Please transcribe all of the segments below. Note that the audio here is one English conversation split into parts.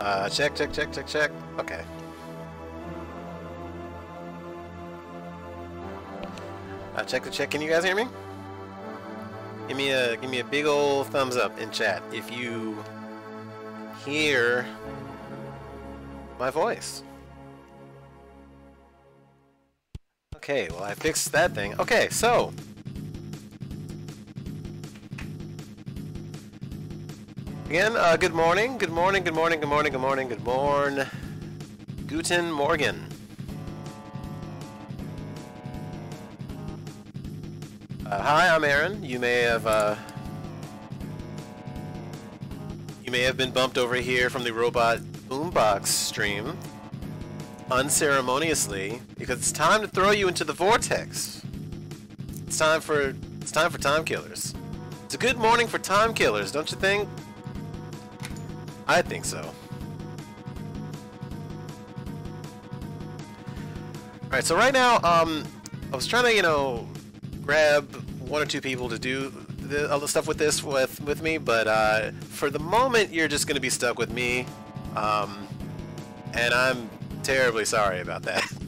Uh, check, check, check, check, check. Okay. Uh, check the check. Can you guys hear me? Give me a give me a big old thumbs up in chat if you hear my voice. Okay, well I fixed that thing. Okay, so Again, uh, good morning, good morning, good morning, good morning, good morning, good morn. Guten Morgen. Uh, hi, I'm Erin. You may have, uh, you may have been bumped over here from the Robot Boombox stream unceremoniously because it's time to throw you into the vortex. It's time for, it's time for time killers. It's a good morning for time killers, don't you think? I think so. Alright, so right now, um, I was trying to, you know, grab one or two people to do the, the stuff with this with, with me, but uh, for the moment, you're just going to be stuck with me. Um, and I'm terribly sorry about that.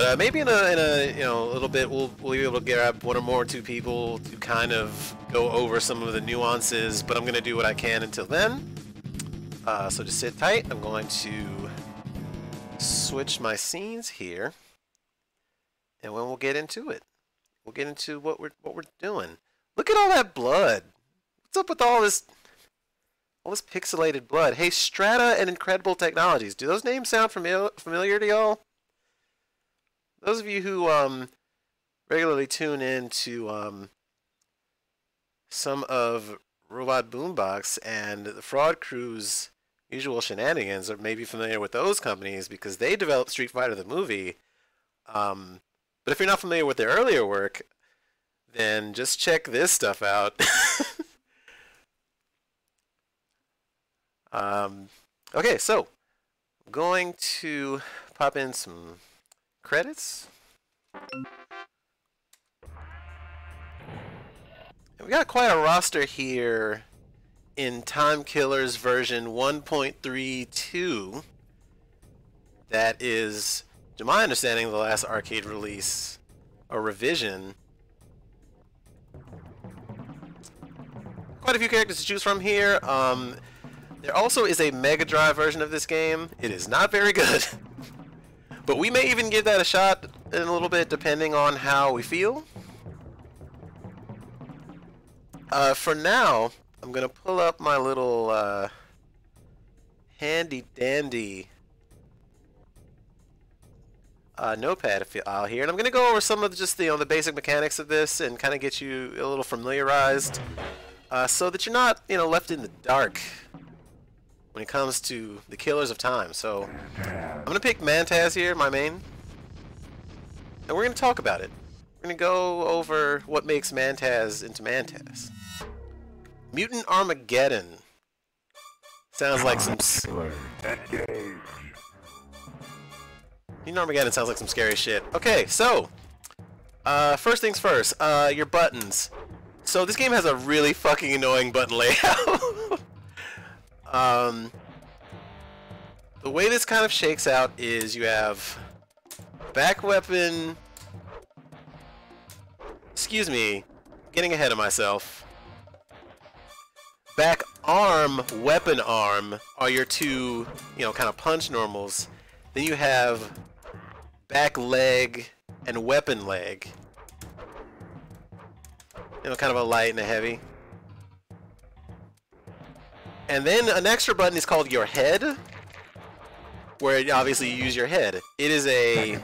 But uh, maybe in a, in a you know a little bit we'll we'll be able to grab one or more two people to kind of go over some of the nuances. But I'm gonna do what I can until then. Uh, so just sit tight. I'm going to switch my scenes here, and when we'll get into it, we'll get into what we're what we're doing. Look at all that blood. What's up with all this? All this pixelated blood. Hey, Strata and Incredible Technologies. Do those names sound familiar familiar to y'all? those of you who um, regularly tune in to um, some of Robot Boombox and the Fraud Crew's usual shenanigans are maybe familiar with those companies because they developed Street Fighter the movie. Um, but if you're not familiar with their earlier work, then just check this stuff out. um, okay, so I'm going to pop in some credits. And we got quite a roster here in Time Killers version 1.32 that is, to my understanding, the last arcade release or revision. Quite a few characters to choose from here. Um, there also is a Mega Drive version of this game. It is not very good. But we may even give that a shot in a little bit, depending on how we feel. Uh, for now, I'm going to pull up my little uh, handy-dandy uh, notepad file here, and I'm going to go over some of just the, you know, the basic mechanics of this and kind of get you a little familiarized uh, so that you're not you know, left in the dark when it comes to the killers of time. So I'm going to pick Mantaz here, my main. And we're going to talk about it. We're going to go over what makes Mantaz into Mantaz. Mutant Armageddon. Sounds like some... Mutant Armageddon sounds like some scary shit. Okay, so... Uh, first things first. Uh, your buttons. So this game has a really fucking annoying button layout. Um, the way this kind of shakes out is you have back weapon. Excuse me, getting ahead of myself. Back arm, weapon arm are your two, you know, kind of punch normals. Then you have back leg and weapon leg. You know, kind of a light and a heavy. And then an extra button is called your head, where obviously you use your head. It is a...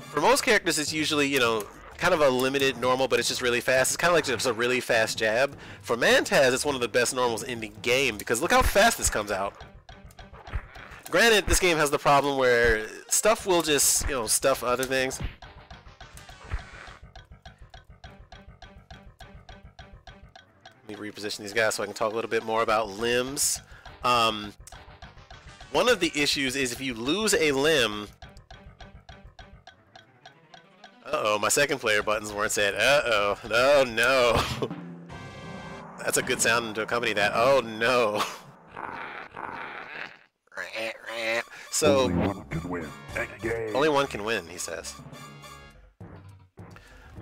For most characters, it's usually, you know, kind of a limited normal, but it's just really fast. It's kind of like just a really fast jab. For Mantaz, it's one of the best normals in the game, because look how fast this comes out. Granted, this game has the problem where stuff will just, you know, stuff other things. Let me reposition these guys so I can talk a little bit more about limbs. Um, one of the issues is if you lose a limb. Uh oh, my second player buttons weren't set. Uh oh, oh no. That's a good sound to accompany that. Oh no. So only one can win. Only one can win, he says.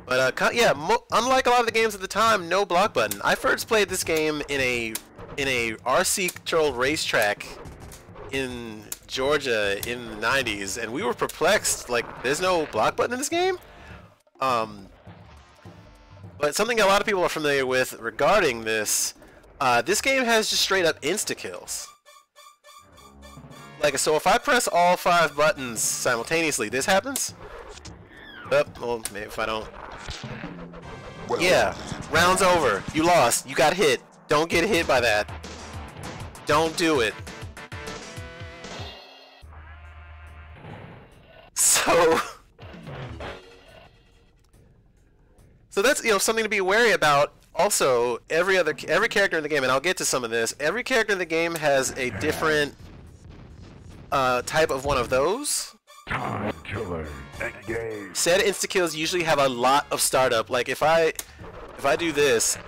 But uh, yeah, unlike a lot of the games at the time, no block button. I first played this game in a in a RC controlled racetrack in Georgia in the 90s, and we were perplexed. Like, there's no block button in this game. Um, but something a lot of people are familiar with regarding this, uh, this game has just straight up insta kills. Like, so if I press all five buttons simultaneously, this happens? Oh, well, maybe if I don't... Well, Yeah, round's over. You lost. You got hit. Don't get hit by that. Don't do it. So... So that's, you know, something to be wary about. Also, every other every character in the game, and I'll get to some of this, every character in the game has a different uh, type of one of those. Time killer. Engage. Said insta kills usually have a lot of startup. Like if I if I do this,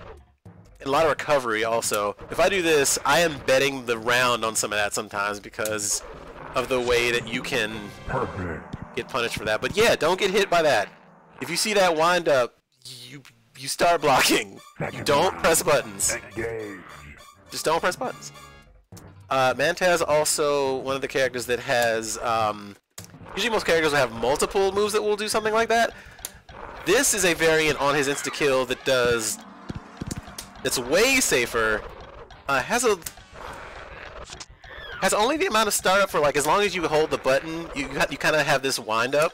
a lot of recovery also. If I do this, I am betting the round on some of that sometimes because of the way that you can Perfect. get punished for that. But yeah, don't get hit by that. If you see that wind up, you you start blocking. You don't press buttons. Engage. Just don't press buttons. Uh, Mantaz also one of the characters that has. Um, usually, most characters will have multiple moves that will do something like that. This is a variant on his insta kill that does. It's way safer. Uh, has a has only the amount of startup for like as long as you hold the button, you you kind of have this wind up.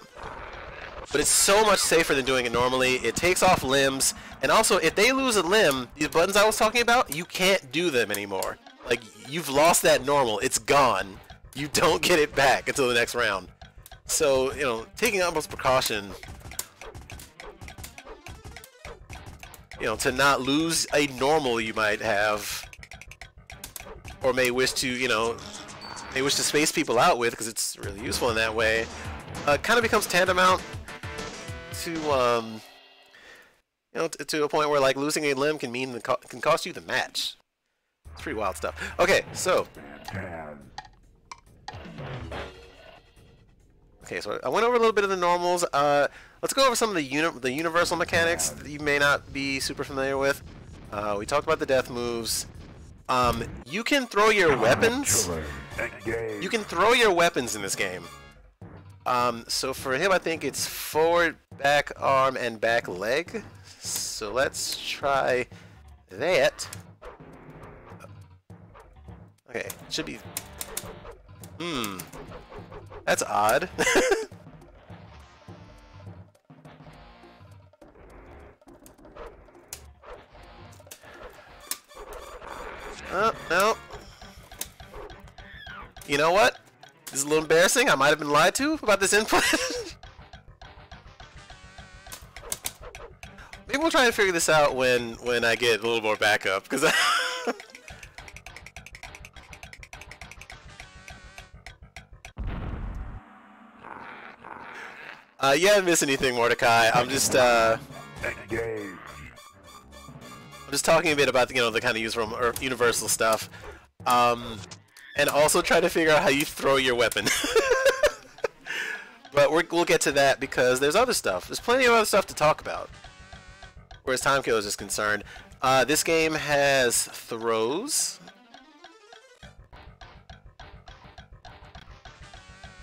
But it's so much safer than doing it normally. It takes off limbs, and also if they lose a limb, these buttons I was talking about, you can't do them anymore. Like you've lost that normal. It's gone. You don't get it back until the next round. So you know, taking utmost precaution. You know, to not lose a normal you might have, or may wish to, you know, may wish to space people out with because it's really useful in that way. Uh, kind of becomes tantamount to um, you know, to a point where like losing a limb can mean the co- can cost you the match. It's pretty wild stuff. Okay, so okay, so I went over a little bit of the normals. Uh, let's go over some of the uni- the universal mechanics that you may not be super familiar with. Uh, we talked about the death moves. Um, you can throw your weapons. You can throw your weapons in this game. Um, so for him, I think it's forward, back arm, and back leg. So let's try that. Okay, should be. Hmm. That's odd. oh, no. You know what? This is a little embarrassing. I might have been lied to about this input. Maybe we'll try and figure this out when when I get a little more backup, because. uh, you haven't missed anything, Mordecai. I'm just uh. I'm just talking a bit about you know the kind of universal stuff, um, and also try to figure out how you throw your weapon. but we're, we'll get to that because there's other stuff. There's plenty of other stuff to talk about. Whereas Time Killers is concerned, uh, this game has throws.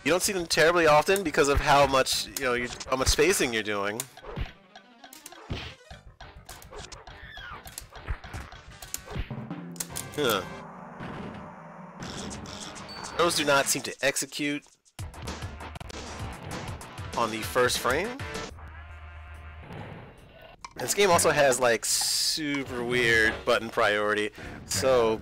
You don't see them terribly often because of how much you know how much spacing you're doing. Huh. Those do not seem to execute on the first frame. This game also has like super weird button priority. So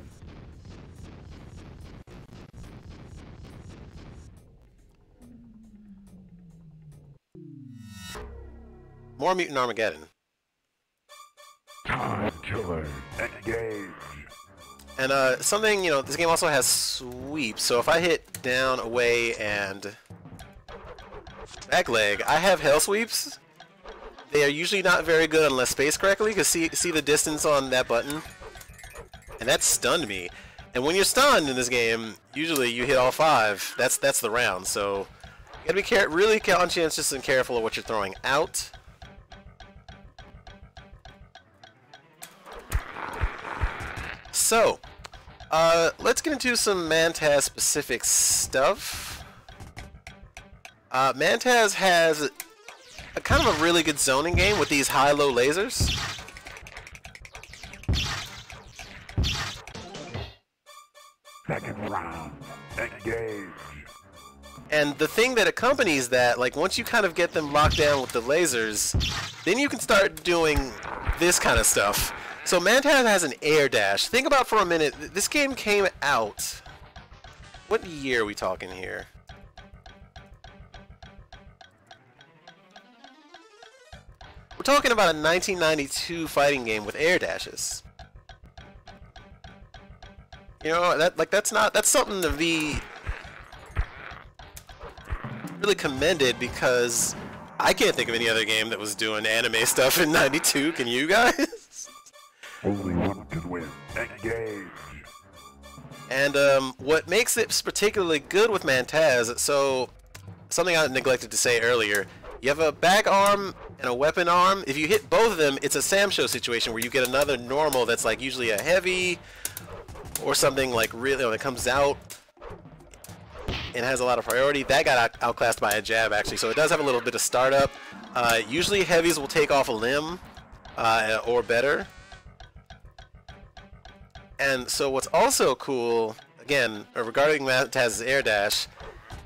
more Mutant Armageddon. Time killer. Engage. And uh, something, you know, this game also has sweep. So if I hit down, away, and back leg, I have hell sweeps. They are usually not very good unless spaced correctly, because see, see the distance on that button? And that stunned me. And when you're stunned in this game, usually you hit all five. That's that's the round. So you gotta be care really conscientious and careful of what you're throwing out. So, uh, let's get into some Mantaz specific stuff. Uh, Mantaz has a kind of a really good zoning game with these high-low lasers. Second round. Engage. And the thing that accompanies that, like once you kind of get them locked down with the lasers, then you can start doing this kind of stuff. So Mantaz has an air dash. Think about for a minute, this game came out. What year are we talking here? We're talking about a 1992 fighting game with air dashes. You know, that like that's not that's something to be really commended because I can't think of any other game that was doing anime stuff in 92. Can you guys? Only one can win. Engage. And um, what makes it particularly good with Mantaz, so something I neglected to say earlier, you have a back arm and a weapon arm. If you hit both of them, it's a Sam Show situation where you get another normal that's like usually a heavy or something like really that comes out and has a lot of priority. That got out- outclassed by a jab actually, so it does have a little bit of startup. Uh, usually heavies will take off a limb uh, or better. And so what's also cool, again, regarding Taz's air dash,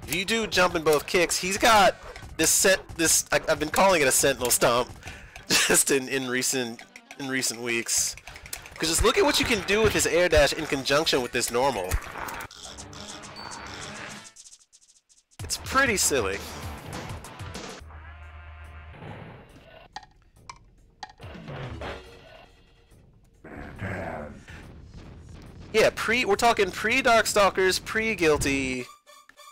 if you do jump in both kicks, he's got this set. This I, I've been calling it a sentinel stomp, just in in recent in recent weeks. Because just look at what you can do with his air dash in conjunction with this normal. It's pretty silly. Yeah, pre. We're talking pre Darkstalkers, pre Guilty,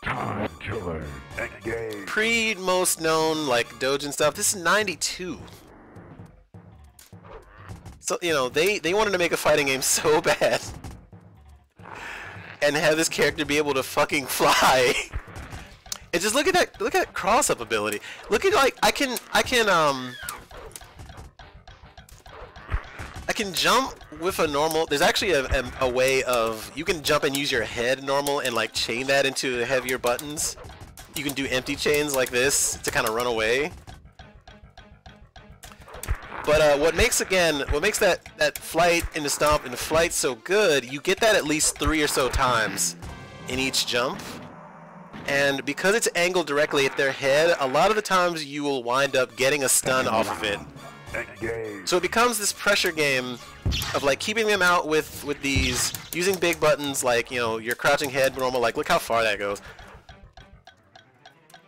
Time killer. Engage. pre most known like Dojin stuff. This is 92. So you know they they wanted to make a fighting game so bad, and have this character be able to fucking fly. and just look at that look at that cross up ability. Look at like I can I can um I can jump with a normal. There's actually a, a, a way of you can jump and use your head normal and like chain that into heavier buttons. You can do empty chains like this to kind of run away. But uh, what makes again, what makes that that flight into stomp into flight so good, you get that at least three or so times in each jump. And because it's angled directly at their head, a lot of the times you will wind up getting a stun off of it. So it becomes this pressure game of like keeping them out with with these using big buttons like you know your crouching head normal like look how far that goes,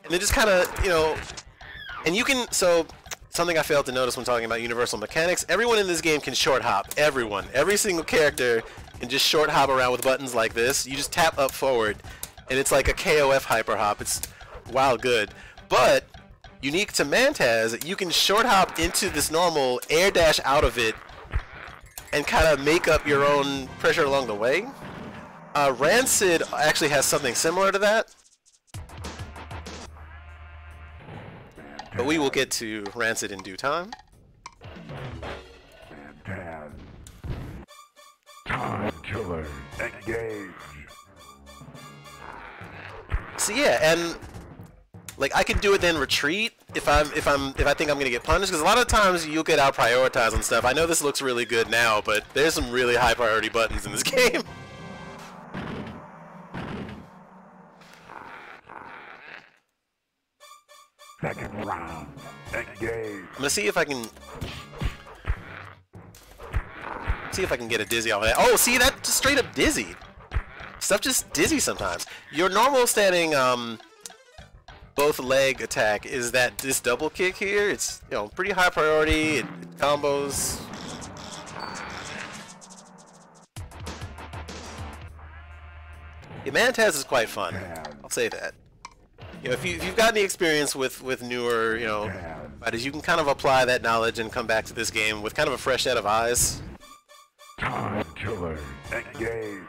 and then just kind of you know, and you can so something I failed to notice when talking about universal mechanics. Everyone in this game can short hop. Everyone, every single character can just short hop around with buttons like this. You just tap up forward, and it's like a KOF hyper hop. It's wild good, but unique to Mantaz, you can short hop into this normal, air dash out of it, and kind of make up your own pressure along the way. Uh, Rancid actually has something similar to that, but we will get to Rancid in due time. Time killer. Engage. So yeah, and like I can do it then retreat if I'm if I'm if I think I'm gonna get punished because a lot of times you'll get out prioritized on stuff. I know this looks really good now, but there's some really high priority buttons in this game. Second round. Engage. I'm gonna see if I can see if I can get a dizzy off of that. Oh, see that just straight up dizzy. Stuff just dizzy sometimes. Your normal standing um both leg attack is that this double kick here. It's, you know, pretty high priority. It, it combos. Yeah, Mantaz is quite fun. I'll say that. You know, if, you, have got any experience with, with newer, you know, fighters, you can kind of apply that knowledge and come back to this game with kind of a fresh set of eyes. Time killer. Engage.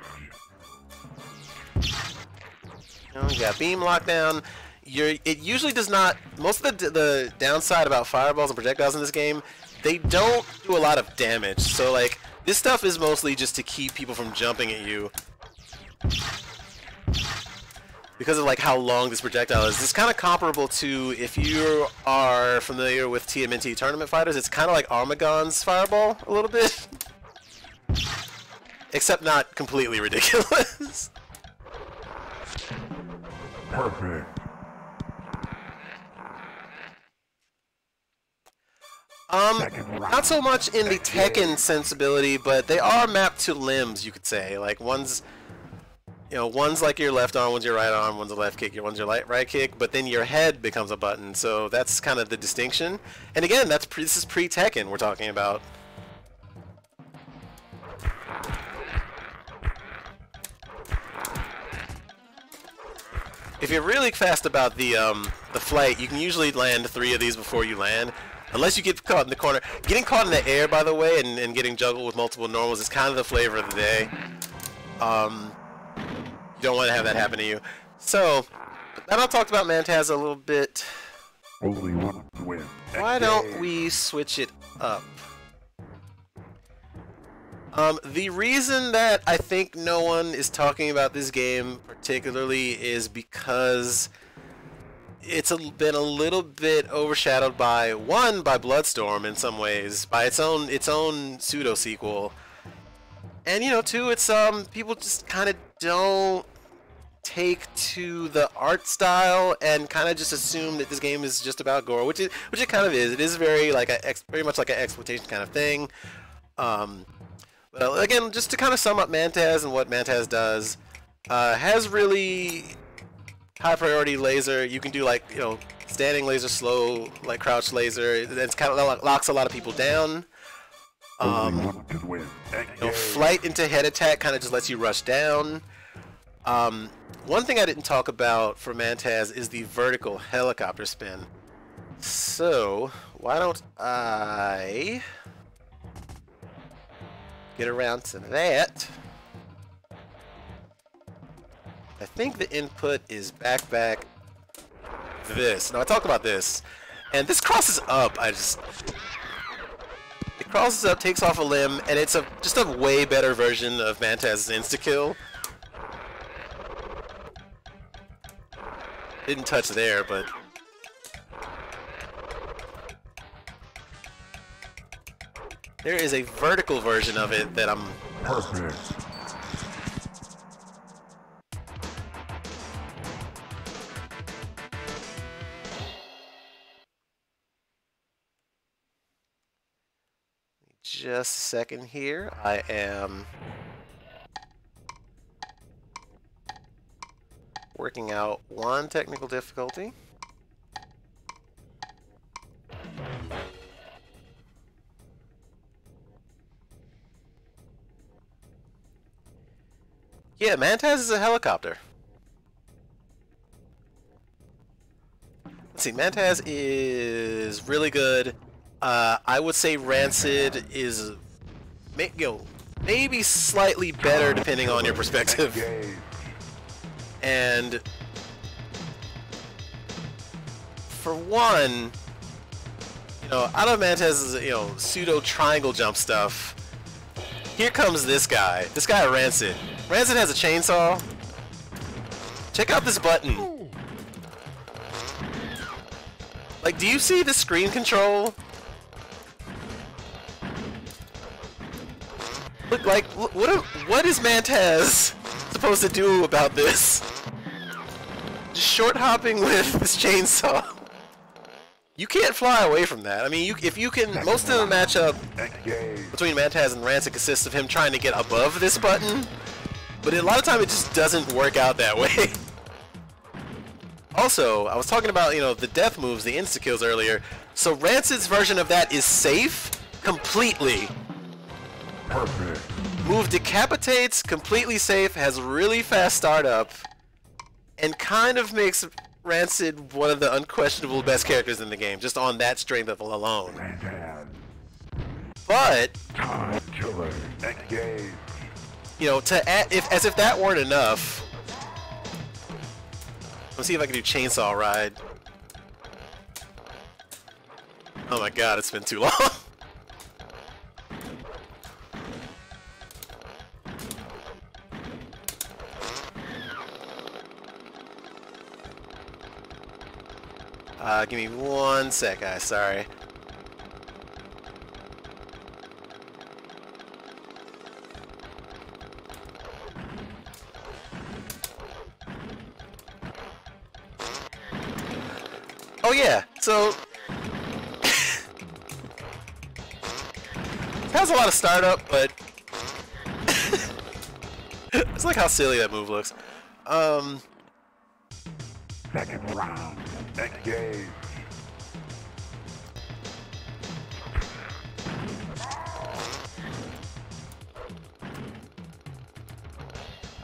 You, know, you got beam lockdown. You're, it usually does not. Most of the the downside about fireballs and projectiles in this game, they don't do a lot of damage. So like this stuff is mostly just to keep people from jumping at you. Because of like how long this projectile is, it's kind of comparable to if you are familiar with TMNT tournament fighters. It's kind of like Armaggon's fireball a little bit, except not completely ridiculous. Perfect. Um, not so much in the. Tekken sensibility, but they are mapped to limbs, you could say. Like one's, you know, one's like your left arm, one's your right arm, one's a left kick, your one's your right right kick, but then your head becomes a button. So that's kind of the distinction. And again, that's pre, this is pre Tekken we're talking about. If you're really fast about the um, the flight, you can usually land three of these before you land. Unless you get caught in the corner. Getting caught in the air, by the way, and, and getting juggled with multiple normals is kind of the flavor of the day. Um, you don't want to have that happen to you. So, that all talked about Mantaz a little bit. Only one win. Why don't we switch it up? Um, the reason that I think no one is talking about this game particularly is because it's a, been a little bit overshadowed by one by Bloodstorm in some ways, by its own its own pseudo sequel, and you know two it's um people just kind of don't take to the art style and kind of just assume that this game is just about gore, which it which it kind of is. It is very like a very much like an exploitation kind of thing. Um, but again, just to kind of sum up Mantaz and what Mantaz does, uh, has really high priority laser. You can do like you know standing laser, slow like crouch laser. It's kind of locks a lot of people down. Um, you know, flight into head attack kind of just lets you rush down. Um, one thing I didn't talk about for Mantaz is the vertical helicopter spin. So, why don't I get around to that? I think the input is back, back, this. Now, I talked about this, and this crosses up. I just it crosses up, takes off a limb, and it's a just a way better version of Mantaz's insta-kill. Didn't touch there, but... There is a vertical version of it that I'm... Perfect. Just a second here. I am... Working out one technical difficulty. Yeah, Mantaz is a helicopter. Let's see, Mantaz is really good. Uh, I would say Rancid is, may, you know, maybe slightly better depending on your perspective. And for one, you know, out of Mantaz's, you know, pseudo triangle jump stuff, here comes this guy. This guy Rancid. Rancid has a chainsaw. Check out this button. Like, do you see the screen control? Look, like, what, what is Mantaz supposed to do about this? Just short hopping with this chainsaw. You can't fly away from that. I mean, you, if you can, most of the matchup between Mantaz and Rancid consists of him trying to get above this button, but a lot of time it just doesn't work out that way. also, I was talking about, you know, the death moves, the insta-kills earlier, so Rancid's version of that is safe completely. Perfect. Move decapitates, completely safe, has really fast startup, and kind of makes Rancid one of the unquestionable best characters in the game, just on that strength of alone. But Time killer. Engage. you know, to add, if as if that weren't enough. Let's see if I can do chainsaw ride. Oh my god, it's been too long. Uh, give me one sec, guys. Sorry. Oh yeah, so has a lot of startup, but it's like how silly that move looks. Um, Second round. Engage.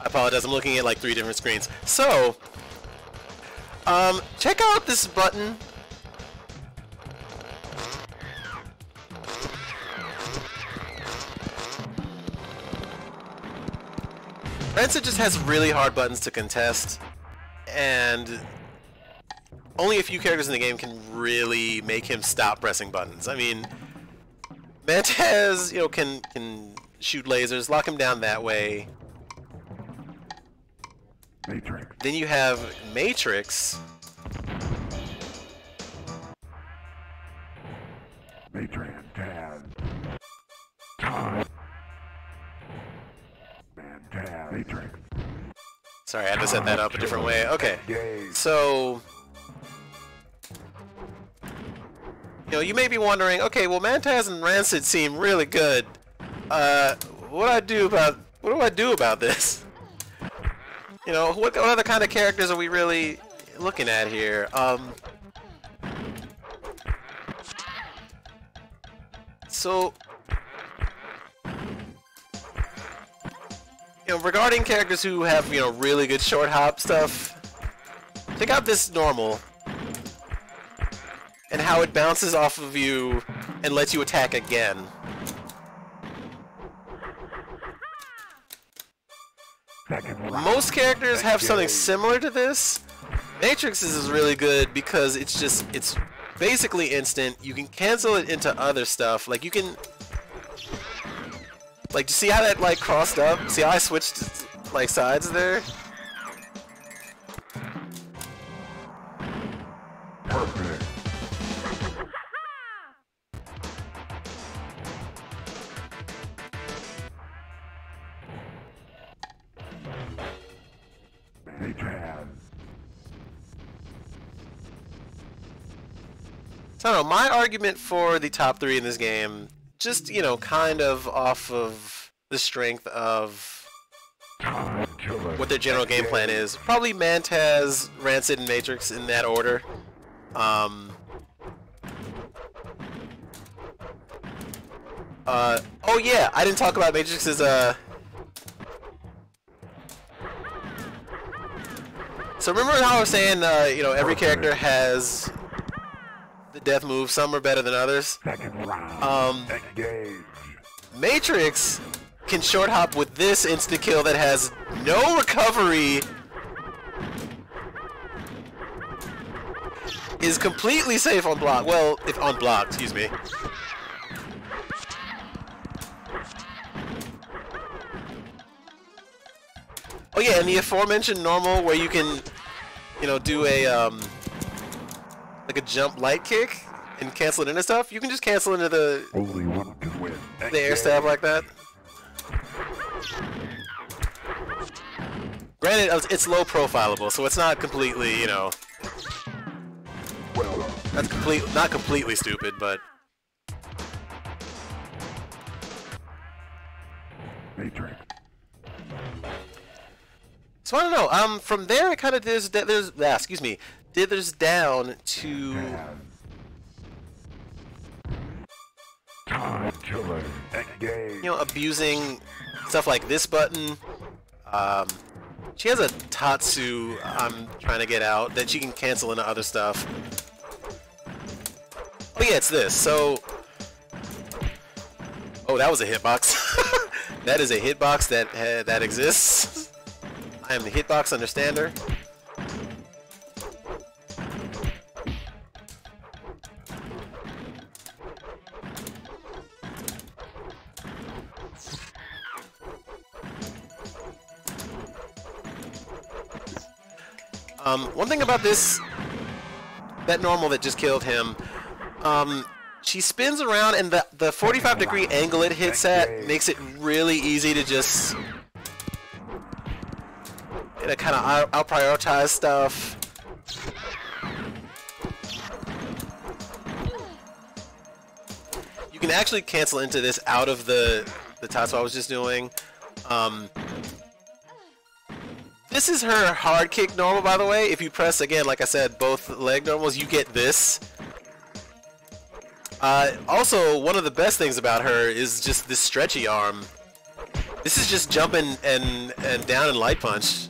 I apologize, I'm looking at like three different screens. So, um, check out this button. Rancid just has really hard buttons to contest, and only a few characters in the game can really make him stop pressing buttons. I mean, Mantaz, you know, can can shoot lasers, lock him down that way. Matrix. Then you have Matrix. Matrix. Taz. Time. Mantan. Matrix. Sorry, I had to set that up a different way. Okay, so you know, you may be wondering, okay, well, Mantaz and Rancid seem really good. Uh, what do I do about what do I do about this? You know, what, what other kind of characters are we really looking at here? Um, so, you know, regarding characters who have you know really good short hop stuff, check out this normal and how it bounces off of you and lets you attack again. Most characters have something similar to this. Matrix is really good because it's just it's basically instant. You can cancel it into other stuff. Like you can like do you see how that like crossed up? See how I switched like sides there? So I don't know, my argument for the top three in this game, just, you know, kind of off of the strength of what their general game plan is. Probably Mantaz, Rancid, and Matrix in that order. Um, uh, oh yeah, I didn't talk about Matrix's, uh... So remember how I was saying, uh, you know, every character has the death move, some are better than others? Um. Matrix can short hop with this insta kill that has no recovery. Is completely safe on block. Well, if on block, excuse me. Oh yeah, and the aforementioned normal where you can, you know, do a um, like a jump light kick and cancel it into stuff. You can just cancel into the Only one can win. the air stab like that. Granted, it's low profilable, so it's not completely, you know, that's complete, not completely stupid, but Matrix. so I don't know. Um, from there it kind of there's there's ah, excuse me, dithers down to you know, abusing stuff like this button. Um, she has a Tatsu I'm trying to get out that she can cancel into other stuff. But yeah, it's this. So, oh, that was a hitbox. that is a hitbox that uh, that exists. I am the hitbox understander. Um, one thing about this, that normal that just killed him, um, she spins around and the, the 45 degree angle it hits at makes it really easy to just, you know, kind of out, out prioritize stuff. You can actually cancel into this out of the, the Tatsu I was just doing. Um, this is her hard kick normal, by the way. If you press, again, like I said, both leg normals, you get this. Uh, also, one of the best things about her is just this stretchy arm. This is just jumping and, and down and light punch.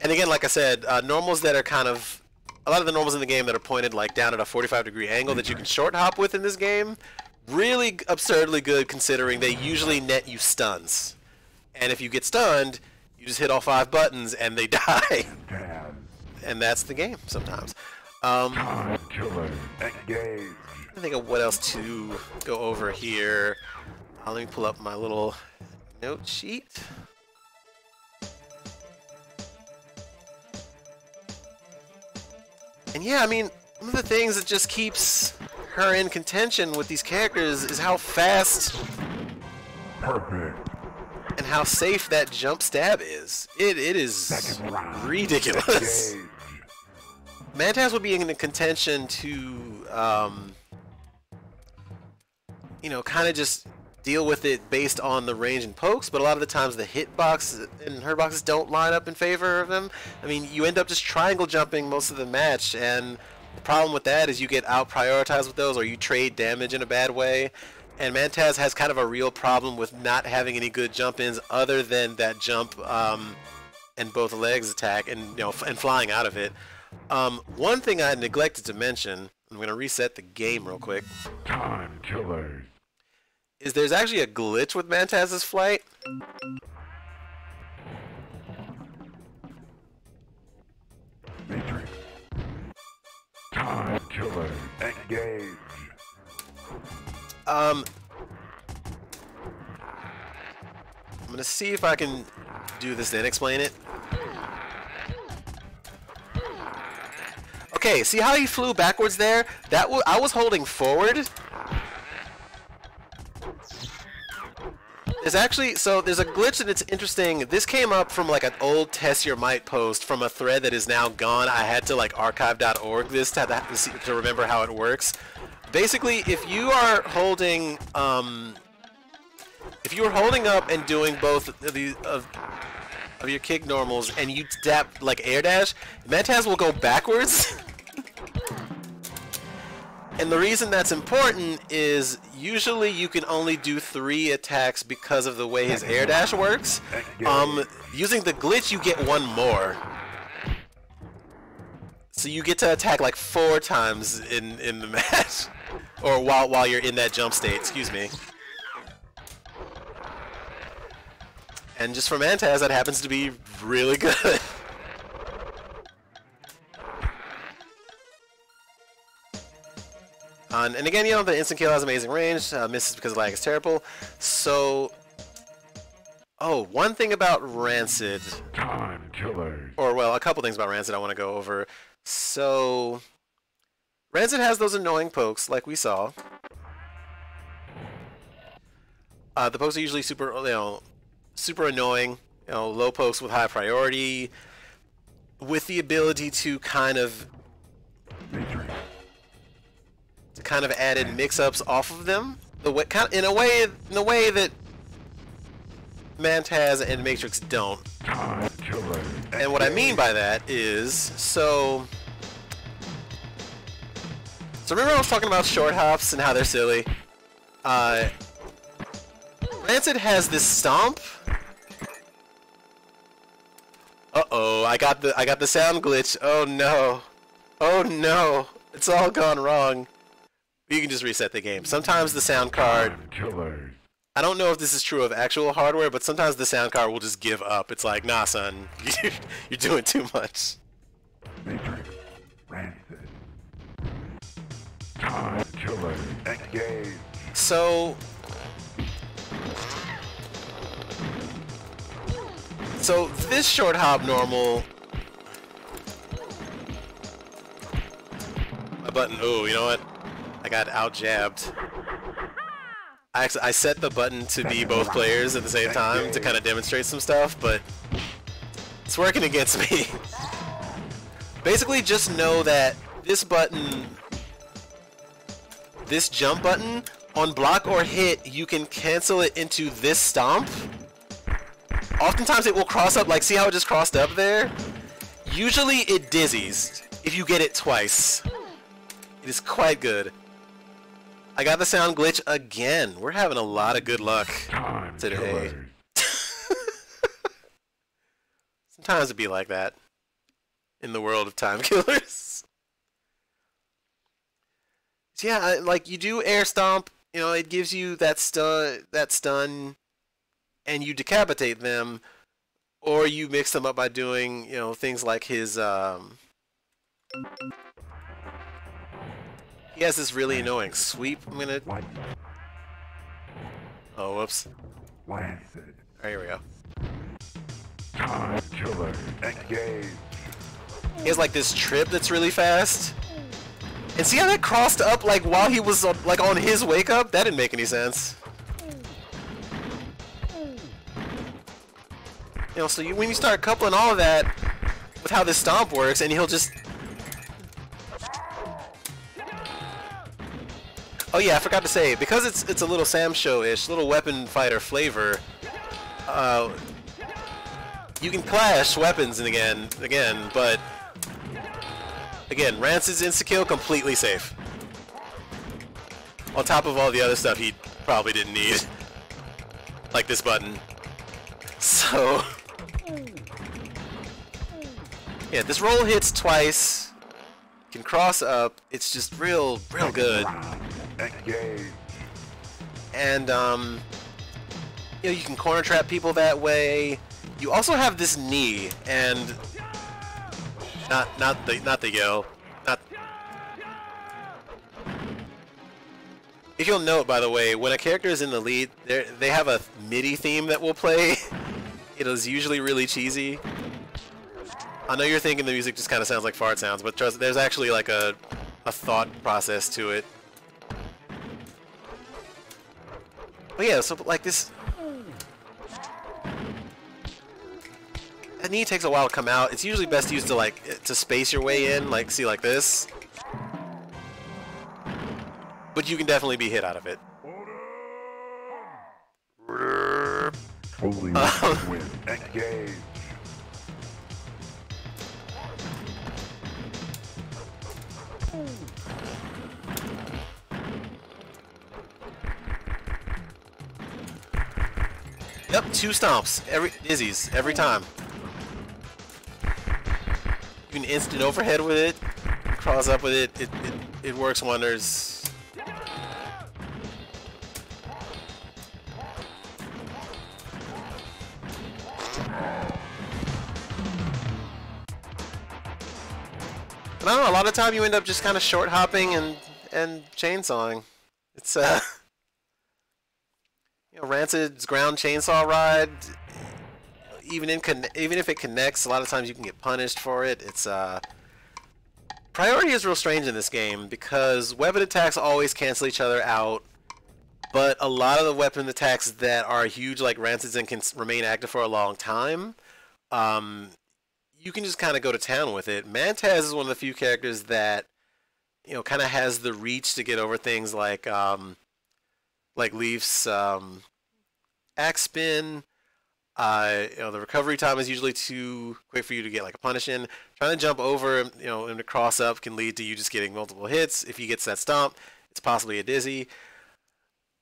And again, like I said, uh, normals that are kind of a lot of the normals in the game that are pointed like down at a 45 degree angle that you can short hop with in this game, really absurdly good considering they usually net you stuns. And if you get stunned, you just hit all five buttons and they die. And that's the game sometimes. Um, Time killer. Engage. I think of what else to go over here. Uh, let me pull up my little note sheet. And yeah, I mean, one of the things that just keeps her in contention with these characters is how fast Perfect. and how safe that jump stab is. It it is ridiculous. Mantaz would be in contention to, um, you know, kind of just deal with it based on the range and pokes, but a lot of the times the hitbox and her boxes don't line up in favor of him. I mean, you end up just triangle jumping most of the match, and the problem with that is you get out prioritized with those, or you trade damage in a bad way. And Mantaz has kind of a real problem with not having any good jump ins other than that jump um, and both legs attack and you know and flying out of it. Um, one thing I neglected to mention, I'm going to reset the game real quick, Time killer. Is there's actually a glitch with Mantaz's flight. Matrix. Time killer. Engage. Um, I'm going to see if I can do this and explain it. Okay, see how he flew backwards there? That wa I was holding forward. There's actually so there's a glitch and it's interesting. This came up from like an old test your might post from a thread that is now gone. I had to like archive.org this to, to, see, to remember how it works. Basically, if you are holding um, if you are holding up and doing both of the of, of your kick normals and you tap like air dash, Mantaz will go backwards. And the reason that's important is usually you can only do three attacks because of the way his air dash works. Um, using the glitch, you get one more. So you get to attack like four times in, in the match. or while, while you're in that jump state, excuse me. And just for Mantaz, that happens to be really good. Uh, and again, you know, the instant kill has amazing range. Uh, misses because lag is terrible. So, oh, one thing about Rancid, Time killer. or well, a couple things about Rancid I want to go over. So, Rancid has those annoying pokes, like we saw. Uh, the pokes are usually super, you know, super annoying. You know, low pokes with high priority, with the ability to kind of kind of added mix-ups off of them. The way, kind of, in a way, in a way that Mantaz and Matrix don't. And what I mean by that is, so... So remember I was talking about short hops and how they're silly? Uh, Rancid has this stomp. Uh-oh, I got the I got the sound glitch. Oh no. Oh no. It's all gone wrong. You can just reset the game. Sometimes the sound card. I don't know if this is true of actual hardware, but sometimes the sound card will just give up. It's like, nah, son, you're doing too much. Matrix. Rancid. Time killers. Engage. So, so this short hop normal. My button. Oh, you know what? I got out jabbed. I I set the button to be both players at the same time to kind of demonstrate some stuff, but it's working against me. Basically, just know that this button, this jump button, on block or hit, you can cancel it into this stomp. Oftentimes it will cross up, like see how it just crossed up there? Usually it dizzies if you get it twice. It is quite good. I got the sound glitch again. We're having a lot of good luck. Time Today. Sometimes it'd be like that in the world of time killers. Yeah, I- like you do air stomp, you know, it gives you that stun, that stun, and you decapitate them, or you mix them up by doing, you know, things like his. Um, he has this really annoying sweep. I'm gonna. Oh, whoops. Oh, here we go. Time killers. Engage. He has like this trip that's really fast. And see how that crossed up like while he was on, like on his wake up? That didn't make any sense. You know, so you, when you start coupling all of that with how this stomp works, and he'll just. Oh yeah, I forgot to say because it's it's a little Samsho-ish, little weapon fighter flavor. Uh, you can clash weapons and again, again, but again, Rancid's insta-kill completely safe. On top of all the other stuff he probably didn't need, like this button. So, yeah, this roll hits twice. Can cross up. It's just real, real good. Engage. and um, you know you can corner trap people that way. You also have this knee, and not not the not the yo, not. If you'll note, by the way, when a character is in the lead, they they have a MIDI theme that will play. it is usually really cheesy. I know you're thinking the music just kind of sounds like fart sounds, but trust, there's actually like a a thought process to it. But yeah, so like this. That knee takes a while to come out. It's usually best used to like to space your way in, like see like this. But you can definitely be hit out of it. Fully Uh, win. Engage. Yep, two stomps. Every dizzies every time. You can instant overhead with it, cross up with it. It it, it works wonders. I don't know. A lot of time you end up just kind of short hopping and and chainsawing. It's uh. You ground chainsaw ride, even in even if it connects, a lot of times you can get punished for it. It's uh, priority is real strange in this game because weapon attacks always cancel each other out, but a lot of the weapon attacks that are huge, like Rancid's, and can remain active for a long time, um, you can just kind of go to town with it. Mantaz is one of the few characters that you know kind of has the reach to get over things like um, like Leif's um, axe spin. Uh, you know, the recovery time is usually too quick for you to get like a punish in. Trying to jump over, you know, and to cross up can lead to you just getting multiple hits. If he gets that stomp, it's possibly a dizzy.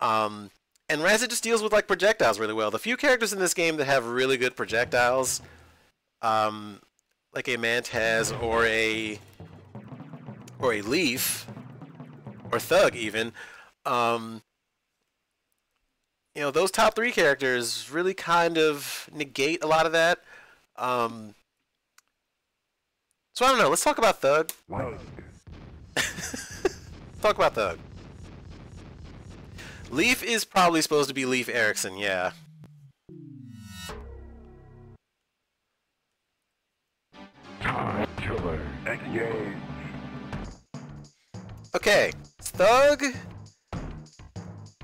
Um, and Rancid just deals with like projectiles really well. The few characters in this game that have really good projectiles, um, like a Mantaz or a or a Leif or Thug even, um, you know, those top three characters really kind of negate a lot of that. Um, so I don't know. Let's talk about Thug. Talk about Thug. Leif is probably supposed to be Leif Erikson, yeah. Time killer. Engage. Okay, Thug.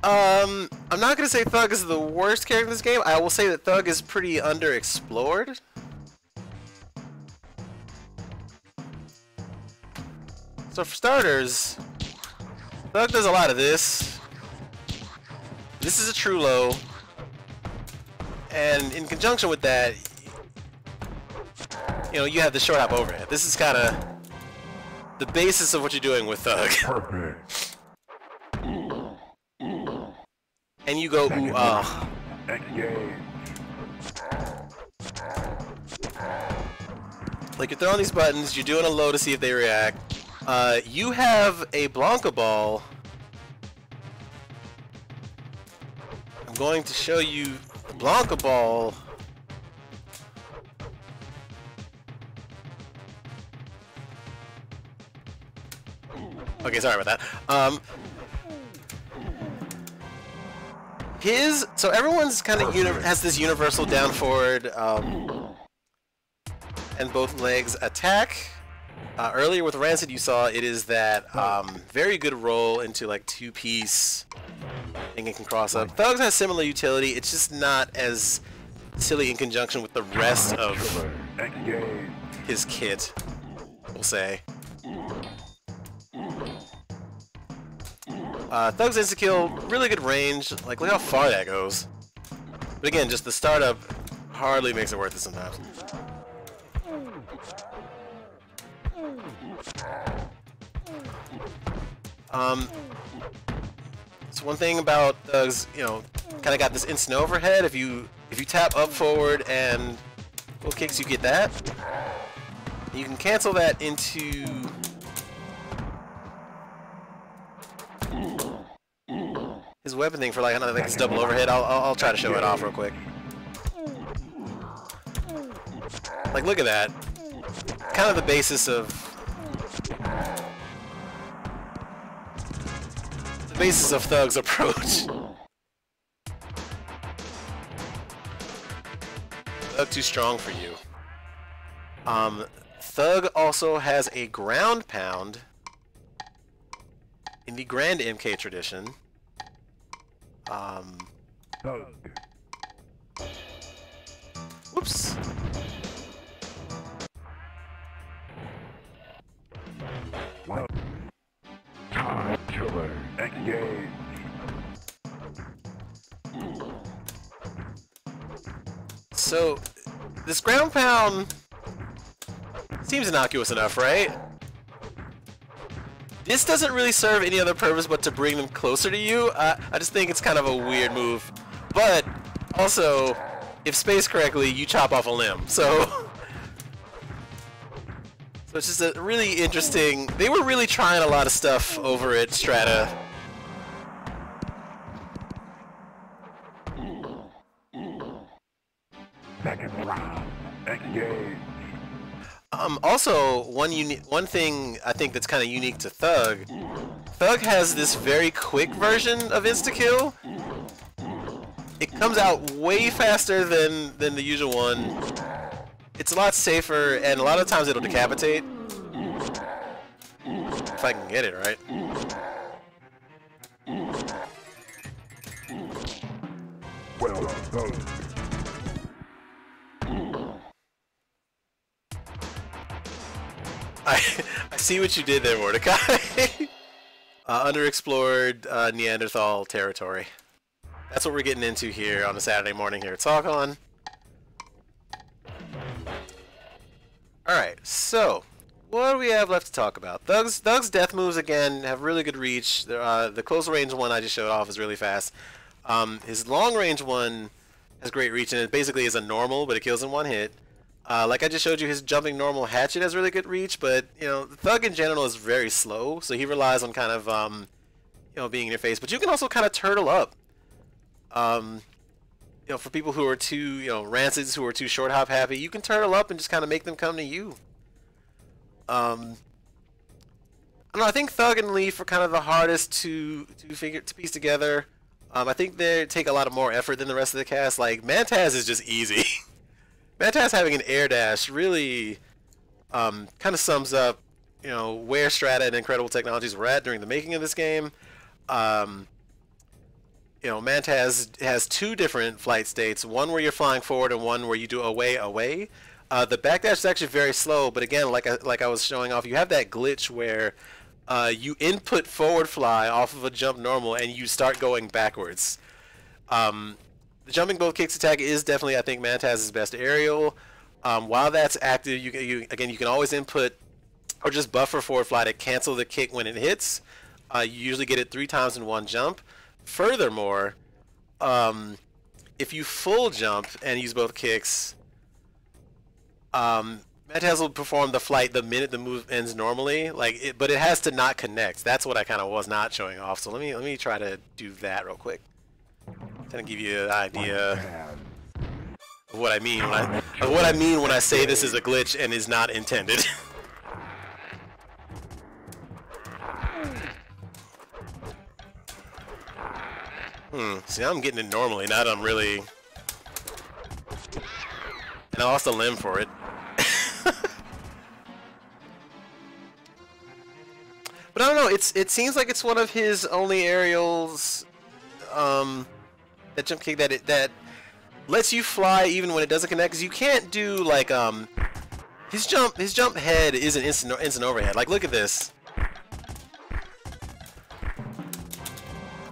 Um, I'm not gonna say Thug is the worst character in this game. I will say that Thug is pretty underexplored. So for starters, Thug does a lot of this. This is a true low. And in conjunction with that, you know, you have the short hop overhead. This is kind of the basis of what you're doing with Thug. Perfect. And you go, ooh, ah. Like you're throwing these buttons, you're doing a low to see if they react. Uh, you have a Blanka ball. I'm going to show you Blanka ball. Okay, sorry about that. Um, his so everyone's kind of has this universal down forward. Um, and both legs attack. Uh, earlier with Rancid, you saw it is that um, very good roll into like two piece thing it can cross up. Thugs has similar utility, it's just not as silly in conjunction with the rest of his kit, we'll say. Uh, Thugs insta kill, really good range. Like, look how far that goes. But again, just the startup hardly makes it worth it sometimes. Um, so one thing about Thugs, you know, kind of got this instant overhead. If you if you tap up forward and full kicks, you get that. You can cancel that into his weapon thing for like another like this double overhead. I'll, I'll I'll try to show it off real quick. Like look at that. Kind of the basis of the basis of Thug's approach. Thug too strong for you. Um, Thug also has a ground pound the Grand MK tradition. Um, whoops. Thug. Time killer. Engage. So, this ground pound seems innocuous enough, right? This doesn't really serve any other purpose but to bring them closer to you. Uh, I just think it's kind of a weird move. But, also, if spaced correctly, you chop off a limb. So, so it's just a really interesting... They were really trying a lot of stuff over at Strata. Um, also, one uni- one thing I think that's kind of unique to Thug, Thug has this very quick version of insta-kill. It comes out way faster than, than the usual one. It's a lot safer, and a lot of times it'll decapitate. If I can get it right. Well done, Thug. I, I see what you did there, Mordecai. uh, underexplored uh, Neanderthal territory. That's what we're getting into here on a Saturday morning here at Sawcon. Alright, so, what do we have left to talk about? Thug's, Thug's death moves, again, have really good reach. Uh, the close range one I just showed off is really fast. Um, his long range one has great reach, and it basically is a normal, but it kills in one hit. Uh, like I just showed you, his jumping normal hatchet has really good reach, but you know, Thug in general is very slow, so he relies on kind of um, you know being in your face. But you can also kind of turtle up. Um, you know, for people who are too you know rancids who are too short hop happy, you can turtle up and just kind of make them come to you. Um, I don't know. I think Thug and Leif are kind of the hardest to to figure to piece together. Um, I think they take a lot of more effort than the rest of the cast. Like Mantaz is just easy. Mantaz having an air dash really um, kind of sums up, you know, where Strata and Incredible Technologies were at during the making of this game. Um, you know, Mantaz has two different flight states, one where you're flying forward and one where you do away, away. Uh, the backdash is actually very slow, but again, like I, like I was showing off, you have that glitch where uh, you input forward fly off of a jump normal and you start going backwards. Um, the jumping both kicks attack is definitely, I think, Mantaz's best aerial. Um, while that's active, you, you again, you can always input or just buffer forward fly to cancel the kick when it hits. Uh, you usually get it three times in one jump. Furthermore, um, if you full jump and use both kicks, um, Mantaz will perform the flight the minute the move ends normally, like, it, but it has to not connect. That's what I kind of was not showing off. So let me let me try to do that real quick. Kind of give you an idea of what I mean when I of what I mean when I say this is a glitch and is not intended. hmm. See, I'm getting it normally. Now that I'm really, and I lost a limb for it. But I don't know. It's it seems like it's one of his only aerials. Um, that jump kick that it, that lets you fly even when it doesn't connect. Cause you can't do like um, his jump his jump head is an instant instant overhead. Like look at this.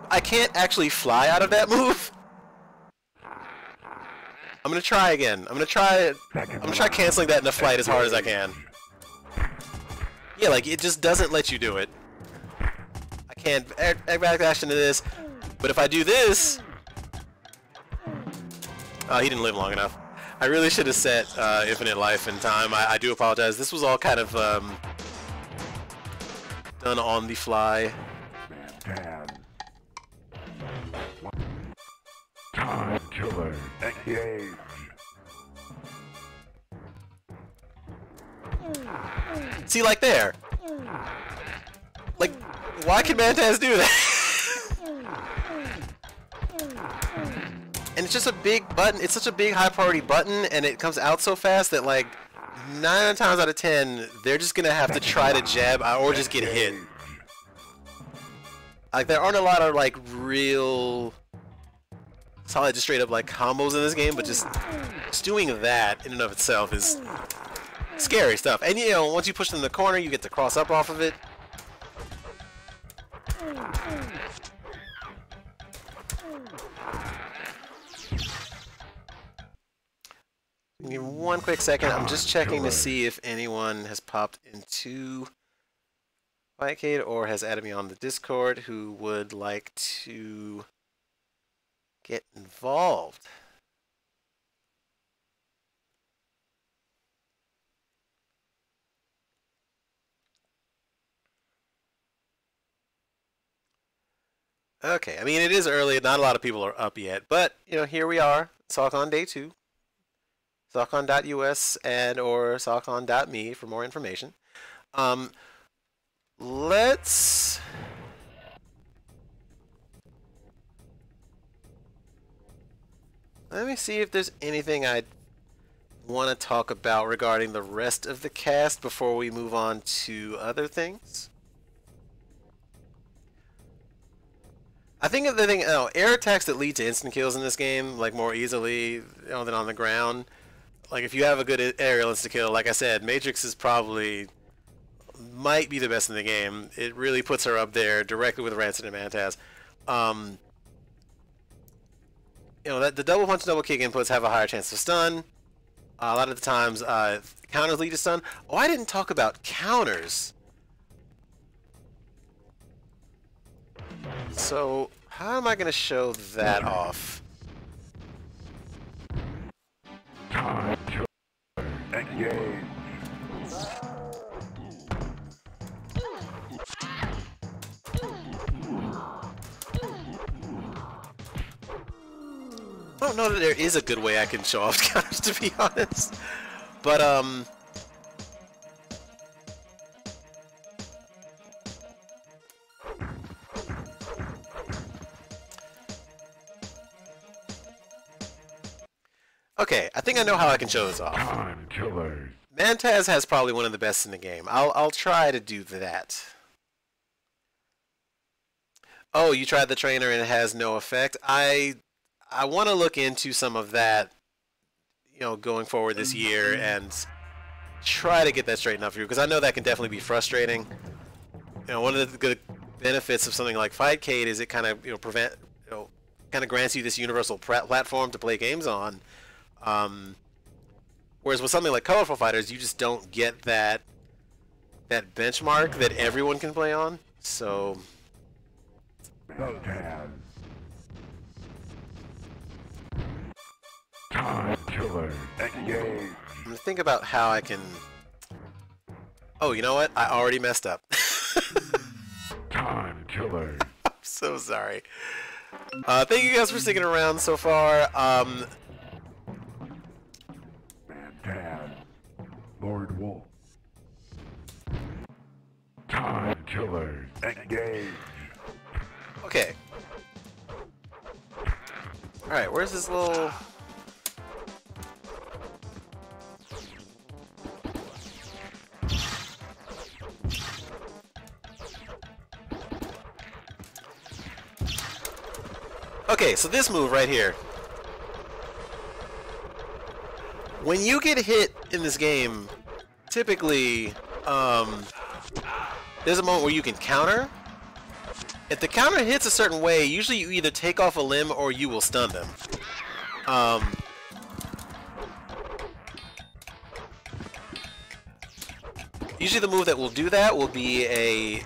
I can't actually fly out of that move. I'm gonna try again. I'm gonna try. I'm gonna try canceling that in the flight as hard as I can. Yeah, like, it just doesn't let you do it. I can't egg backdash into this, but if I do this... Oh, he didn't live long enough. I really should have set uh, infinite life in time. I, I, do apologize. This was all kind of um, done on the fly. Time killer. Engage. See, like there. Like, why can Mantaz do that? and it's just a big button. It's such a big high priority button, and it comes out so fast that like nine times out of ten, they're just gonna have to try to jab or just get hit. Like there aren't a lot of like real solid, just straight up like combos in this game, but just just doing that in and of itself is Scary stuff. And you know, once you push them in the corner, you get to cross up off of it. Give me one quick second. I'm just checking to see if anyone has popped into Fightcade or has added me on the Discord who would like to get involved. Okay, I mean, it is early. Not a lot of people are up yet. But, you know, here we are. Talk on day two. SOCON.us and or SOCON.me for more information. Um, let's... Let me see if there's anything I want to talk about regarding the rest of the cast before we move on to other things. I think the thing, oh, air attacks that lead to instant kills in this game, like more easily you know, than on the ground. Like if you have a good aerial insta kill, like I said, Matrix is probably might be the best in the game. It really puts her up there directly with Rancid and Mantaz. Um, you know that the double punch, double kick inputs have a higher chance of stun. a lot of the times uh, counters lead to stun. Oh, I didn't talk about counters. So how am I going to show that off? I don't know that there is a good way I can show off counters, to be honest. But, um... Okay, I think I know how I can show this off. Time. Mantaz has probably one of the best in the game. I'll I'll try to do that. Oh, you tried the trainer and it has no effect. I I want to look into some of that, you know, going forward this year and try to get that straightened out for you because I know that can definitely be frustrating. You know, one of the good benefits of something like Fightcade is it kind of you know prevent you know kind of grants you this universal pr- platform to play games on. Um, whereas with something like Colorful Fighters, you just don't get that that benchmark that everyone can play on. So. Time killer. Engage. I'm gonna think about how I can. Oh, you know what? I already messed up. Time killer. I'm so sorry. Uh, thank you guys for sticking around so far. Um, Time killers. Engage. okay. All right, where's this little? Okay, so this move right here. When you get hit in this game, typically, um, there's a moment where you can counter. If the counter hits a certain way, usually you either take off a limb or you will stun them. Um, usually the move that will do that will be a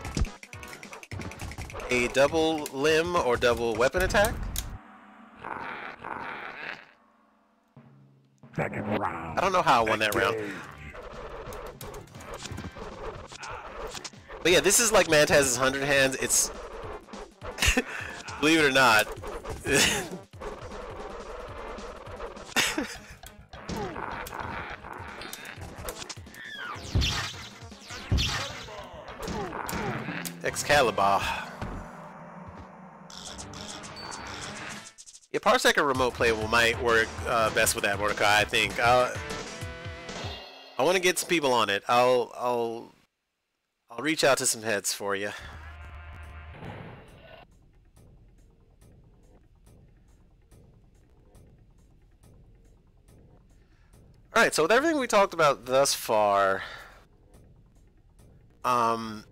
a double limb or double weapon attack. Second round. I don't know how I won that round. But yeah, this is like Mantaz's 100 hands. It's... believe it or not. Excalibur. Yeah, Parsec or remote playable might work uh, best with that Mordecai, I think. Uh, I want to get some people on it. I'll I'll I'll reach out to some heads for you. Alright, so with everything we talked about thus far, um,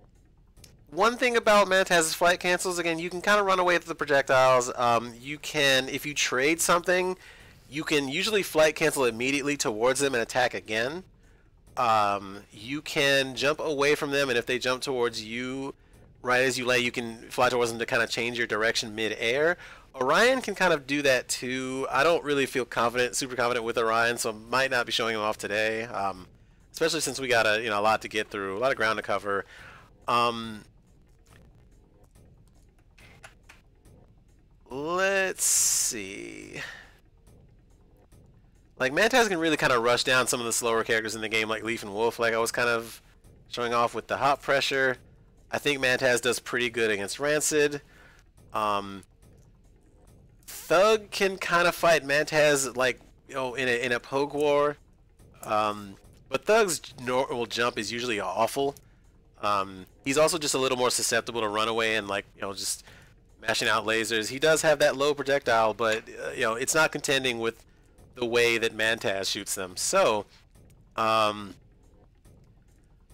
one thing about Mantaz's flight cancels, again, you can kind of run away with the projectiles. Um, you can, if you trade something, you can usually flight cancel immediately towards them and attack again. Um, you can jump away from them, and if they jump towards you, right as you lay, you can fly towards them to kind of change your direction mid-air. Orion can kind of do that too. I don't really feel confident, super confident with Orion, so might not be showing him off today. Um, especially since we got a you know a lot to get through, a lot of ground to cover. Um, let's see. Like Mantaz can really kind of rush down some of the slower characters in the game, like Leif and Wolf. Like I was kind of showing off with the hot pressure. I think Mantaz does pretty good against Rancid. Um, Thug can kind of fight Mantaz like you know in a in a poke war, um, but Thug's normal jump is usually awful. Um, he's also just a little more susceptible to run away and like you know just mashing out lasers. He does have that low projectile, but uh, you know it's not contending with the way that Mantaz shoots them. So, um,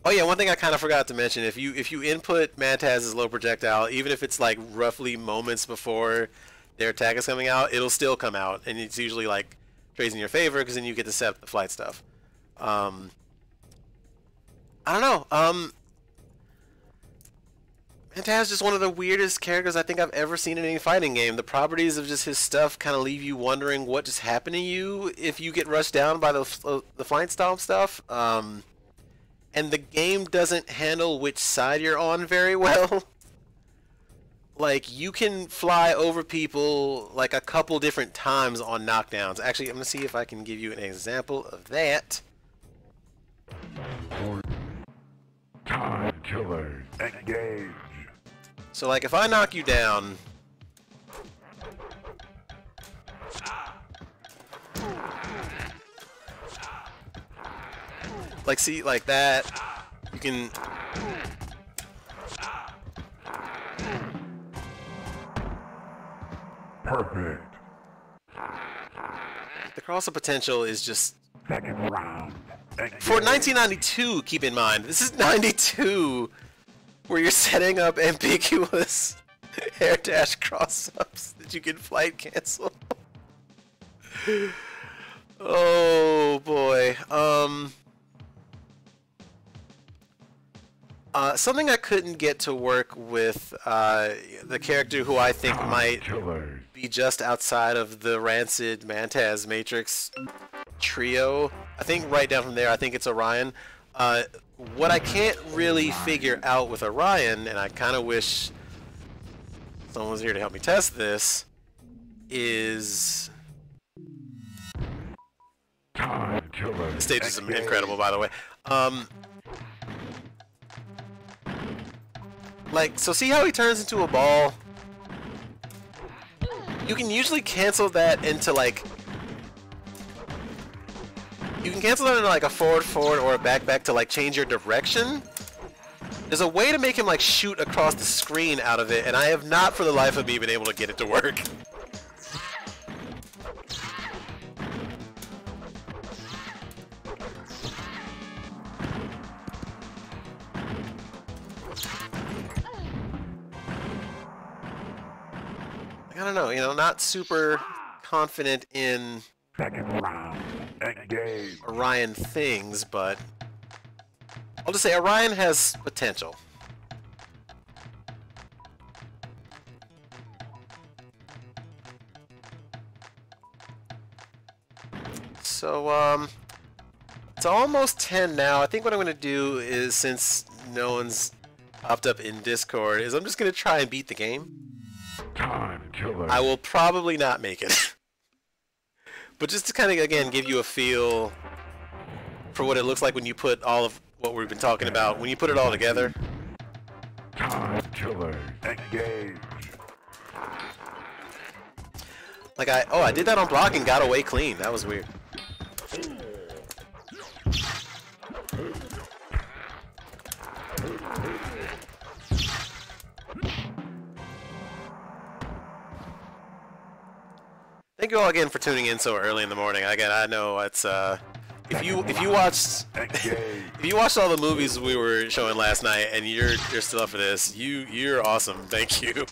oh yeah, one thing I kind of forgot to mention: if you if you input Mantaz's low projectile, even if it's like roughly moments before their attack is coming out, it'll still come out, and it's usually like trades in your favor because then you get to set the flight stuff. Um, I don't know. Um, Mantaz is just one of the weirdest characters I think I've ever seen in any fighting game. The properties of just his stuff kind of leave you wondering what just happened to you if you get rushed down by the the flying stomp stuff. Um, and the game doesn't handle which side you're on very well. like you can fly over people like a couple different times on knockdowns. Actually, I'm gonna see if I can give you an example of that. Time killers, engage. So like if I knock you down, like see like that, you can Perfect. the cross of potential is just Second round. For 1992. Keep in mind, this is 92, where you're setting up ambiguous air dash cross ups that you can flight cancel. oh boy. Um. Uh, something I couldn't get to work with uh, the character who I think might be just outside of the rancid Mantaz Matrix trio. I think right down from there, I think it's Orion. Uh, what I can't really figure out with Orion, and I kind of wish someone was here to help me test this, is the stage is incredible, by the way. Um, like, so see how he turns into a ball? You can usually cancel that into like. You can cancel that into like a forward forward or a back back to like change your direction. There's a way to make him like shoot across the screen out of it, and I have not for the life of me been able to get it to work. I don't know, you know, not super confident in Second round. Orion things, but I'll just say Orion has potential. So, um, it's almost 10 now. I think what I'm going to do is, since no one's popped up in Discord, is I'm just going to try and beat the game. Time killers. I will probably not make it. but just to kind of, again, give you a feel for what it looks like when you put all of what we've been talking about, when you put it all together. Time killer. Engage. Like I, oh, I did that on block and got away clean. That was weird. Thank you all again for tuning in so early in the morning. Again, I know it's uh, if you if you watched if you watched all the movies we were showing last night and you're you're still up for this, you you're awesome. Thank you.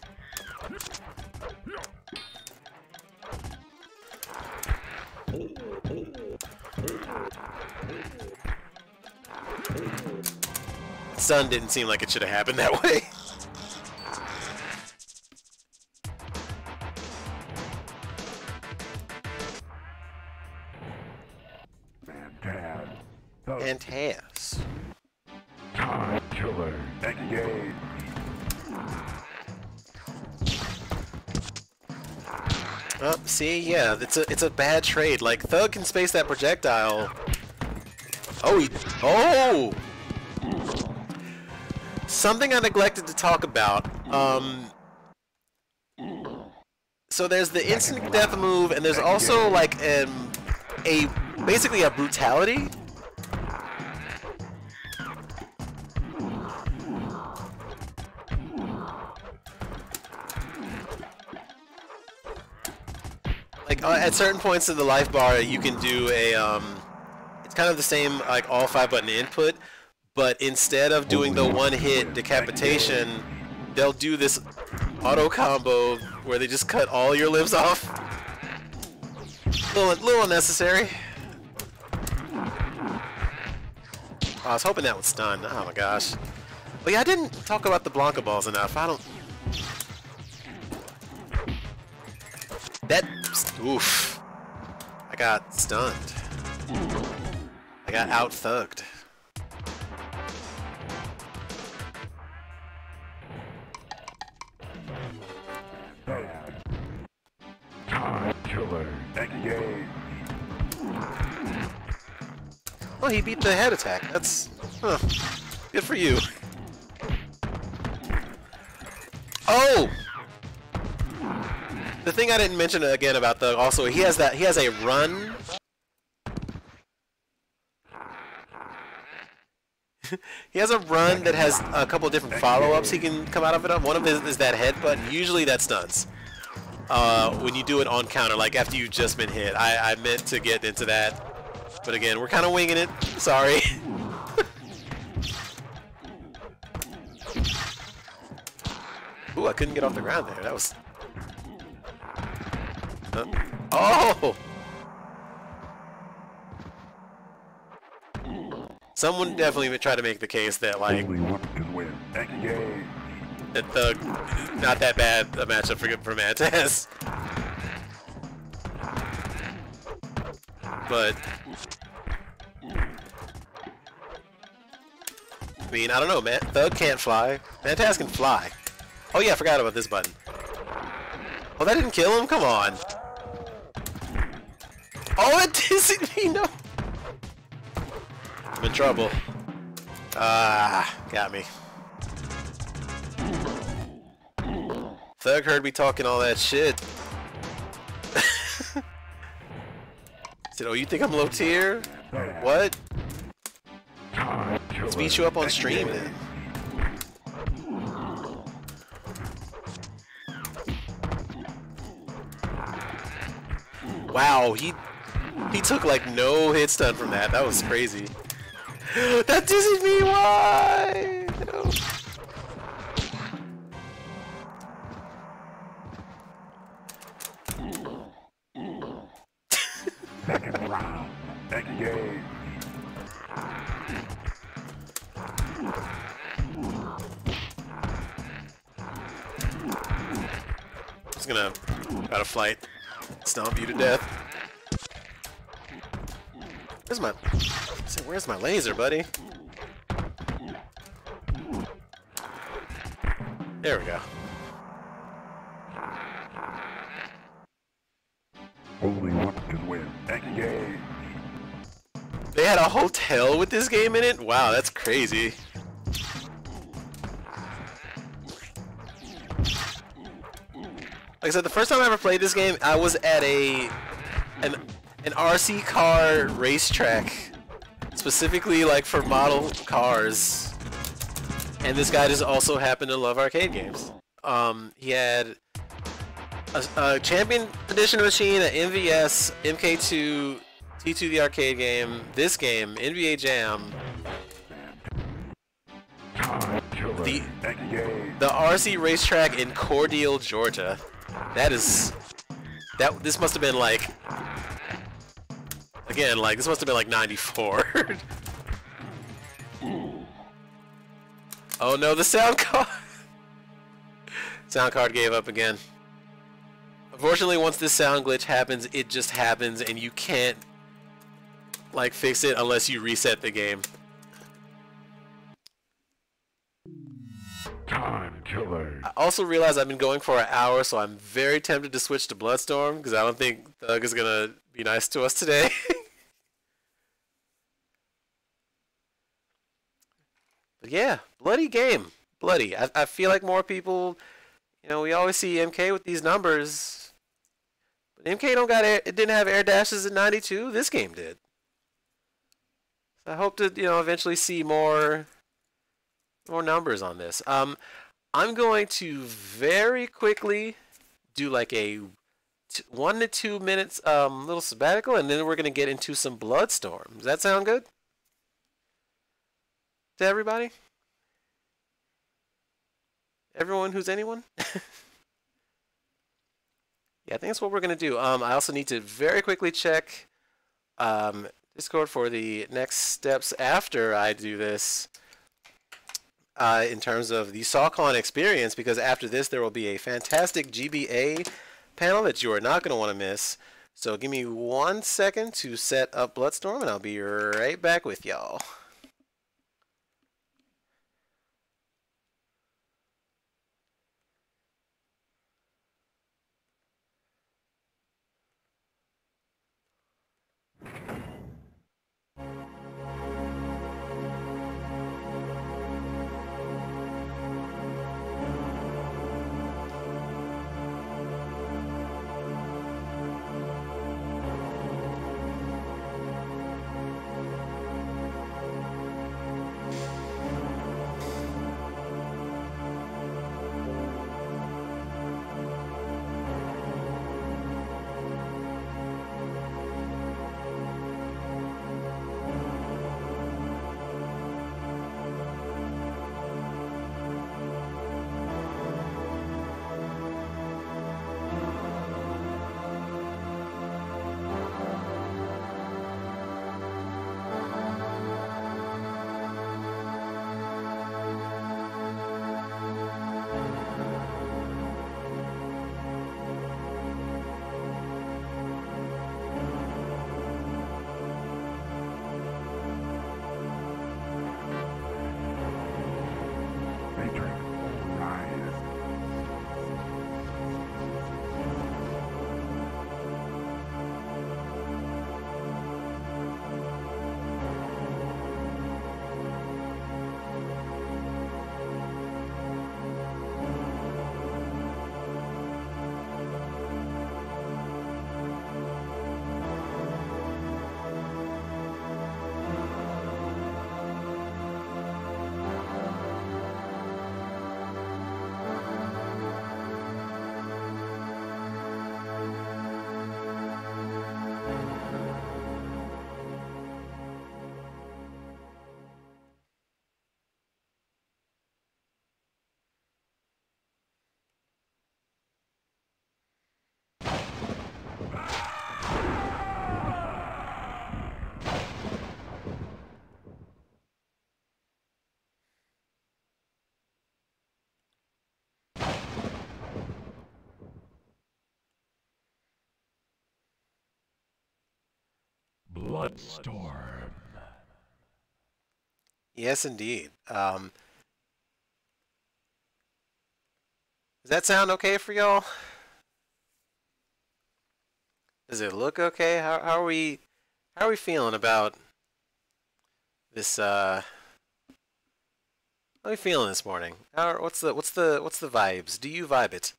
Sun didn't seem like it should have happened that way. See, yeah, it's a it's a bad trade. Like Thug can space that projectile. Oh, he, oh! Something I neglected to talk about. Um, so there's the instant death move, and there's also like um, a basically a brutality. At certain points in the life bar, you can do a um, it's kind of the same like all five button input, but instead of doing the one hit decapitation, they'll do this auto combo where they just cut all your limbs off. little, little unnecessary. I was hoping that would stun. Oh my gosh. But yeah, I didn't talk about the Blanka balls enough. I don't. Oof. I got stunned. I got out thugged. Bad. Time killer. Engage. Oh, he beat the head attack. That's huh. good for you. Oh, the thing I didn't mention again about the also he has that he has a run. he has a run that has a couple different follow-ups he can come out of it on. One of them is that headbutt. Usually that stuns. Uh, when you do it on counter, like after you've just been hit. I, I meant to get into that but again, we're kind of winging it. Sorry. Ooh, I couldn't get off the ground there. That was... Oh! Someone definitely tried to make the case that, like, Only one can win. Engage. that the not that bad a matchup for for Mantaz. But I mean, I don't know, man. Thug can't fly. Mantaz can fly. Oh yeah, I forgot about this button. Oh, that didn't kill him? Come on. Oh, it didn't me, no. I'm in trouble. Ah, got me. Thug heard me talking all that shit. Said, oh, you think I'm low tier? What? Let's meet you up on stream then. Wow, he he took like no hit stun from that. That was crazy. that dizzied me. Why? No. Second round. Engage. Just gonna out of flight, stomp you to death. Where's my? say, Where's my laser, buddy? There we go. Only one can win. Engage. They had a hotel with this game in it? Wow, that's crazy. Like I said, the first time I ever played this game, I was at a an an RC car racetrack, specifically like for model cars. And this guy just also happened to love arcade games. Um, he had a, a Champion Edition machine, an MVS, MK2, T2 the arcade game, this game, NBA Jam, the the RC racetrack in Cordele, Georgia. That is that this must have been like again like this must have been like 94. oh no, the sound card sound card gave up again. Unfortunately, once this sound glitch happens, it just happens and you can't like fix it unless you reset the game. Time killer. I also realize I've been going for an hour, so I'm very tempted to switch to Bloodstorm because I don't think Thug is gonna be nice to us today. but yeah, bloody game, bloody. I, I feel like more people, you know, we always see MK with these numbers, but MK don't got air, it didn't have air dashes in '92. This game did. So I hope to you know eventually see more more numbers on this. Um, I'm going to very quickly do like a one to two minutes um, little sabbatical, and then we're going to get into some Bloodstorm. Does that sound good to everybody? Everyone who's anyone? Yeah, I think that's what we're gonna do. Um, I also need to very quickly check um, Discord for the next steps after I do this. Uh, in terms of the SawCon experience, because after this there will be a fantastic GBA panel that you are not going to want to miss. So give me one second to set up Bloodstorm, and I'll be right back with y'all. Bloodstorm. Yes, indeed. Um, does that sound okay for y'all? Does it look okay? How, how are we? How are we feeling about this? Uh, how are we feeling this morning? How, what's the what's the what's the vibes? Do you vibe it?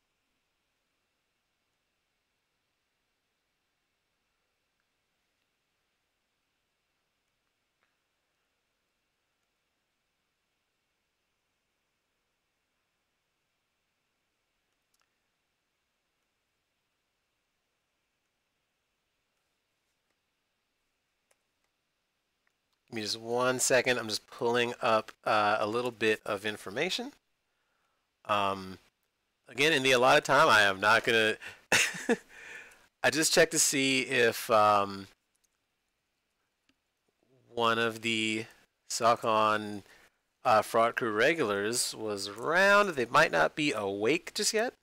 Give me just one second. I'm just pulling up uh, a little bit of information. Um, again, in the allotted time, I am not gonna. I just checked to see if um, one of the SawCon uh, fraud crew regulars was around. They might not be awake just yet,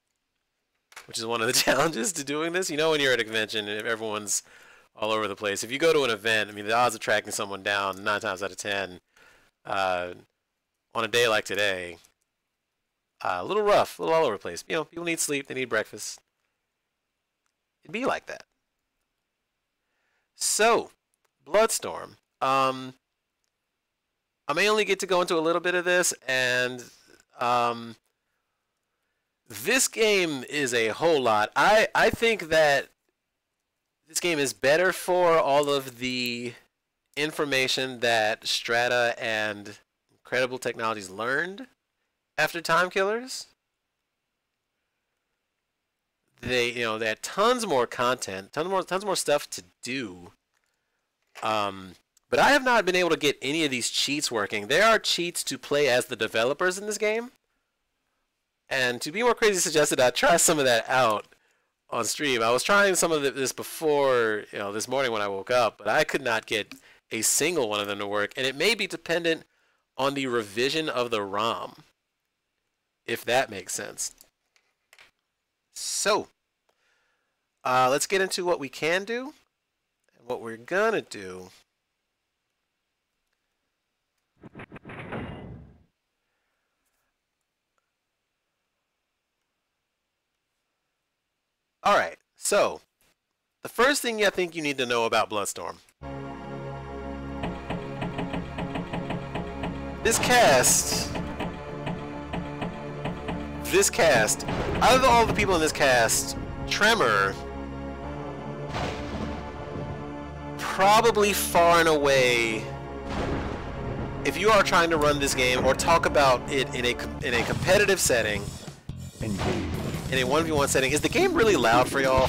which is one of the challenges to doing this. You know, when you're at a convention and everyone's all over the place. If you go to an event, I mean, the odds of tracking someone down nine times out of ten uh, on a day like today, uh, a little rough, a little all over the place. You know, people need sleep, they need breakfast. It'd be like that. So, Bloodstorm. Um, I may only get to go into a little bit of this, and um, this game is a whole lot. I I think that this game is better for all of the information that Strata and Incredible Technologies learned after Time Killers. They, you know, they had tons more content, tons more, tons more stuff to do. Um, but I have not been able to get any of these cheats working. There are cheats to play as the developers in this game. And to be more crazy suggested, I try some of that out on stream. I was trying some of this before, you know, this morning when I woke up, but I could not get a single one of them to work, and it may be dependent on the revision of the ROM, if that makes sense. So, uh, let's get into what we can do and what we're gonna do. All right, so the first thing I think you need to know about Bloodstorm. This cast, this cast, out of all the people in this cast, Tremor probably far and away if you are trying to run this game or talk about it in a in a competitive setting in a 1v1 setting, is the game really loud for y'all?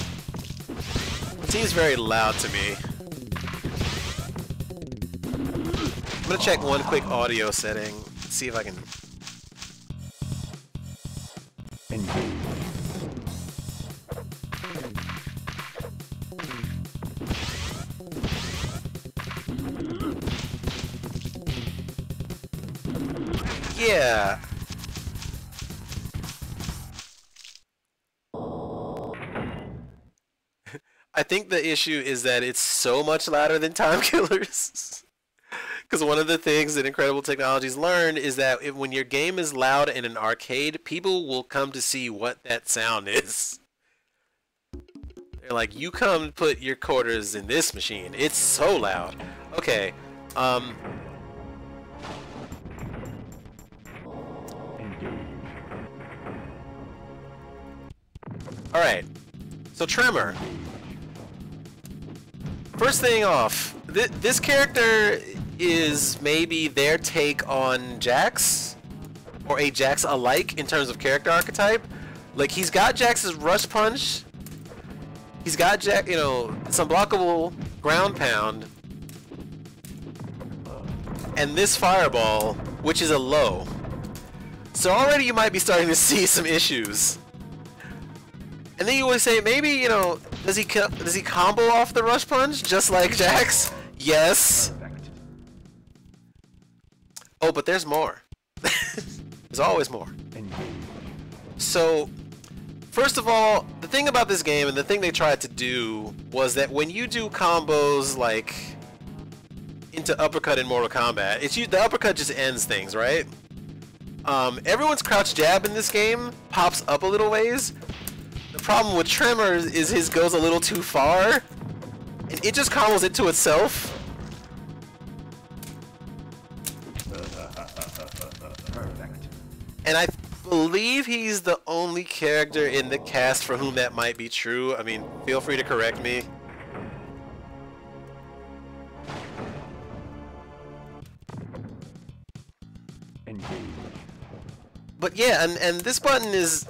It seems very loud to me. I'm gonna check one quick audio setting, see if I can... think the issue is that it's so much louder than Time Killers. Because one of the things that Incredible Technologies learned is that if, when your game is loud in an arcade, people will come to see what that sound is. They're like, you come put your quarters in this machine. It's so loud. Okay. Um. Alright. So Tremor. First thing off, th this character is maybe their take on Jax, or a Jax alike in terms of character archetype. Like he's got Jax's rush punch, he's got Jack, you know, some blockable ground pound, and this fireball, which is a low. So already you might be starting to see some issues. And then you always say, maybe, you know, does he does he combo off the rush punch just like Jax? Yes. Oh, but there's more. there's always more. So, first of all, the thing about this game and the thing they tried to do was that when you do combos like into uppercut in Mortal Kombat, it's you the uppercut just ends things, right? Um, everyone's crouch jab in this game pops up a little ways, problem with Tremor is his goes a little too far. And it just combos it to itself. Perfect. And I believe he's the only character in the cast for whom that might be true. I mean, feel free to correct me. But yeah, and, and this button is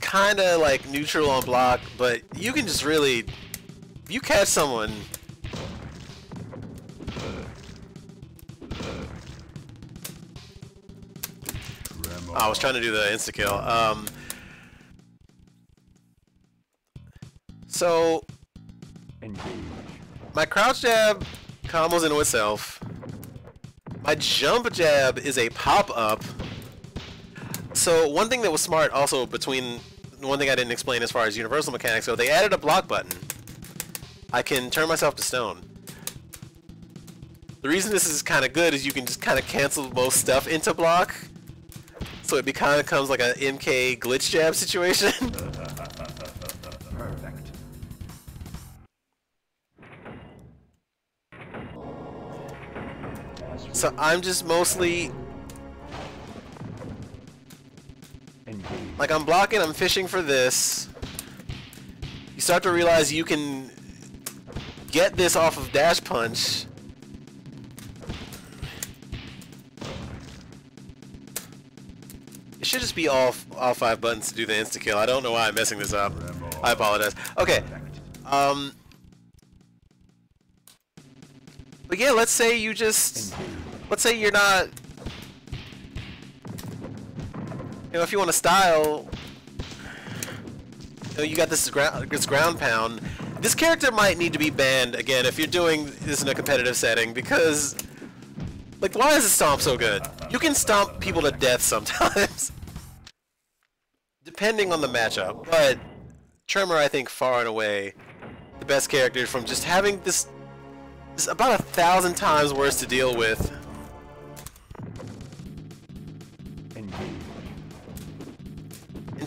kind of like neutral on block, but you can just really, you catch someone. Oh, I was trying to do the insta kill. Um, so my crouch jab combos into itself. My jump jab is a pop up. So one thing that was smart also between one thing I didn't explain as far as universal mechanics go, they added a block button. I can turn myself to stone. The reason this is kind of good is you can just kind of cancel most stuff into block. So it kind of becomes like an MK glitch jab situation. Perfect. So I'm just mostly Like I'm blocking, I'm fishing for this. You start to realize you can get this off of dash punch. It should just be all all five buttons to do the insta kill. I don't know why I'm messing this up. I apologize. Okay. Um. But yeah, let's say you just let's say you're not you know, if you want to style, know, you got this ground, this ground pound. This character might need to be banned again if you're doing this in a competitive setting because, like, why is the stomp so good? You can stomp people to death sometimes, depending on the matchup. But Tremor, I think, far and away the best character from just having this, this about a thousand times worse to deal with.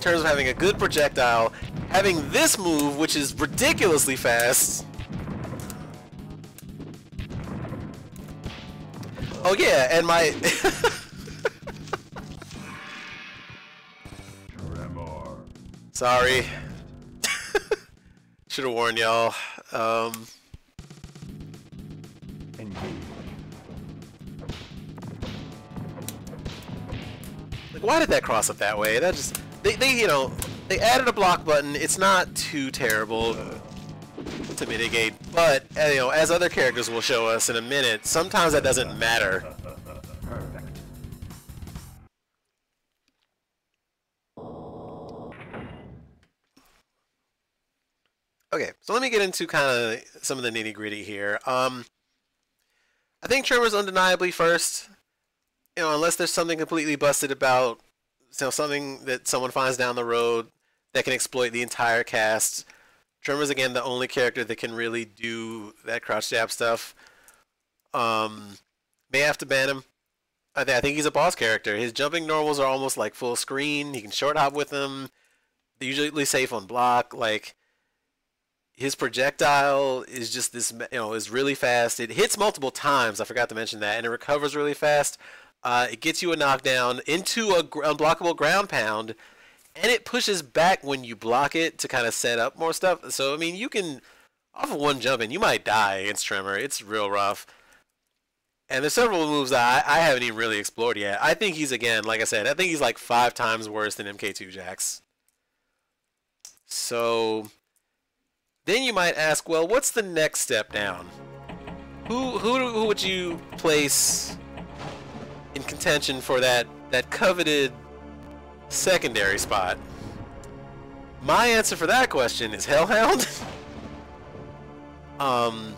Terms of having a good projectile, having this move, which is ridiculously fast. Oh yeah, and my... Sorry. Should have warned y'all. Um, like, why did that cross up that way? That just they, they you know they added a block button. It's not too terrible to mitigate, but uh, you know as other characters will show us in a minute, sometimes that doesn't matter. Okay, so let me get into kind of some of the nitty gritty here. Um, I think Tremor's undeniably first. You know, unless there's something completely busted about, know, something that someone finds down the road that can exploit the entire cast. Tremor's again the only character that can really do that crouch jab stuff. Um, may have to ban him. I, th- I think he's a boss character. His jumping normals are almost like full screen. He can short hop with them. They're usually safe on block. Like his projectile is just this, you know, is really fast. It hits multiple times. I forgot to mention that, and it recovers really fast. Uh, it gets you a knockdown into a gr- unblockable ground pound, and it pushes back when you block it to kind of set up more stuff. So I mean, you can off of one jump and you might die against Tremor. It's real rough. And there's several moves that I, I haven't even really explored yet. I think he's again, like I said, I think he's like five times worse than MK2 Jax. So then you might ask, well, what's the next step down? Who who who would you place in contention for that that coveted secondary spot? My answer for that question is Hellhound. um,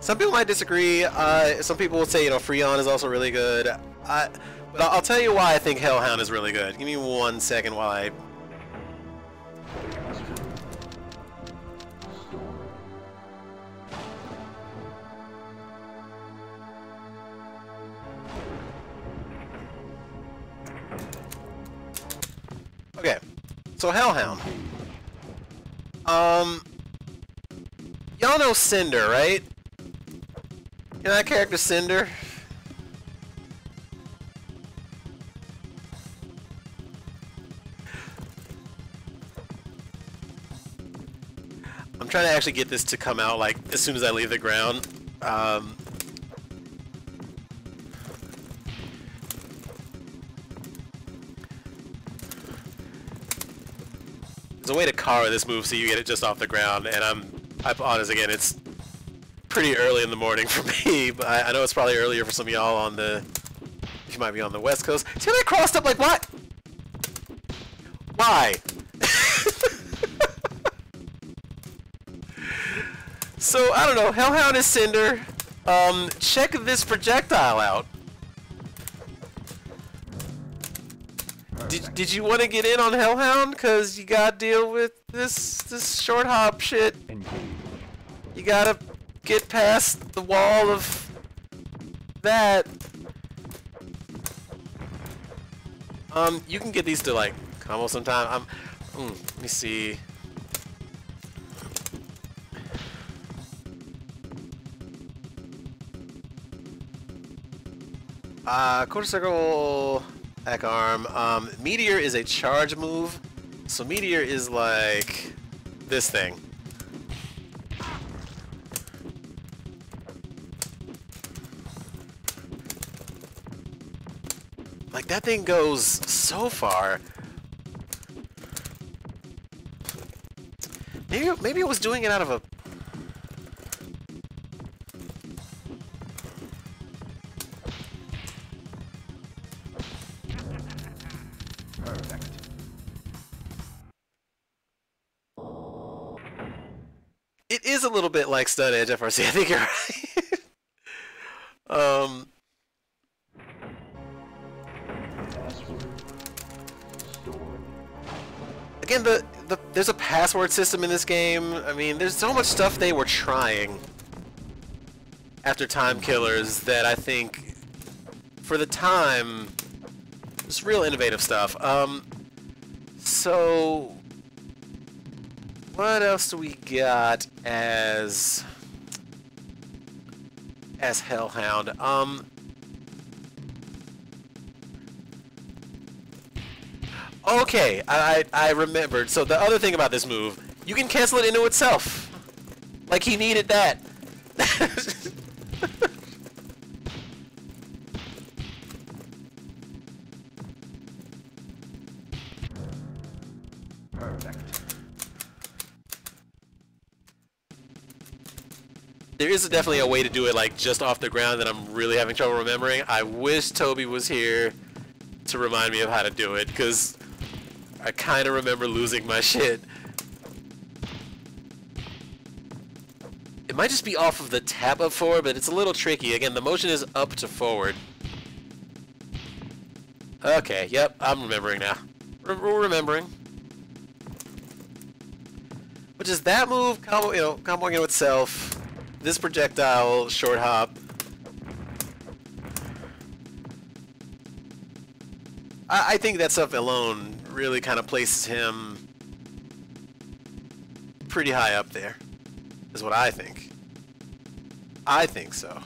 some people might disagree. Uh, some people will say, you know, Freon is also really good. I, but I'll I'll tell you why I think Hellhound is really good. Give me one second while I Okay, so Hellhound. Um, y'all know Cinder, right? You know that character Cinder? I'm trying to actually get this to come out like as soon as I leave the ground. Um, There's a way to car this move so you get it just off the ground, and I'm, I'm honest again, it's pretty early in the morning for me, but I, I know it's probably earlier for some of y'all on the, you might be on the west coast. See how they crossed up like what? Why? so, I don't know, Hellhound is Cinder. Um, check this projectile out. Did, did you want to get in on Hellhound? Cause you gotta deal with this this short hop shit. You gotta get past the wall of that. Um, you can get these to like combo sometime. I'm. Mm, let me see. Uh, quarter circle. Back arm. Um, Meteor is a charge move. So Meteor is like this thing. Like that thing goes so far. Maybe maybe it was doing it out of a like Stun Edge FRC. I think you're right. um, again, the, the there's a password system in this game. I mean, there's so much stuff they were trying after Time Killers that I think, for the time, it's real innovative stuff. Um, so, what else do we got as as Hellhound? Um, okay, I I remembered. So the other thing about this move, you can cancel it into itself. Like he needed that. There is definitely a way to do it like just off the ground that I'm really having trouble remembering. I wish Toby was here to remind me of how to do it because I kind of remember losing my shit. It might just be off of the tap up forward, but it's a little tricky. Again, the motion is up to forward. Okay, yep, I'm remembering now. Re- We're remembering. Which is that move, combo, you know, comboing into itself. This projectile, short hop. I, I think that stuff alone really kind of places him pretty high up there, is what I think. I think so.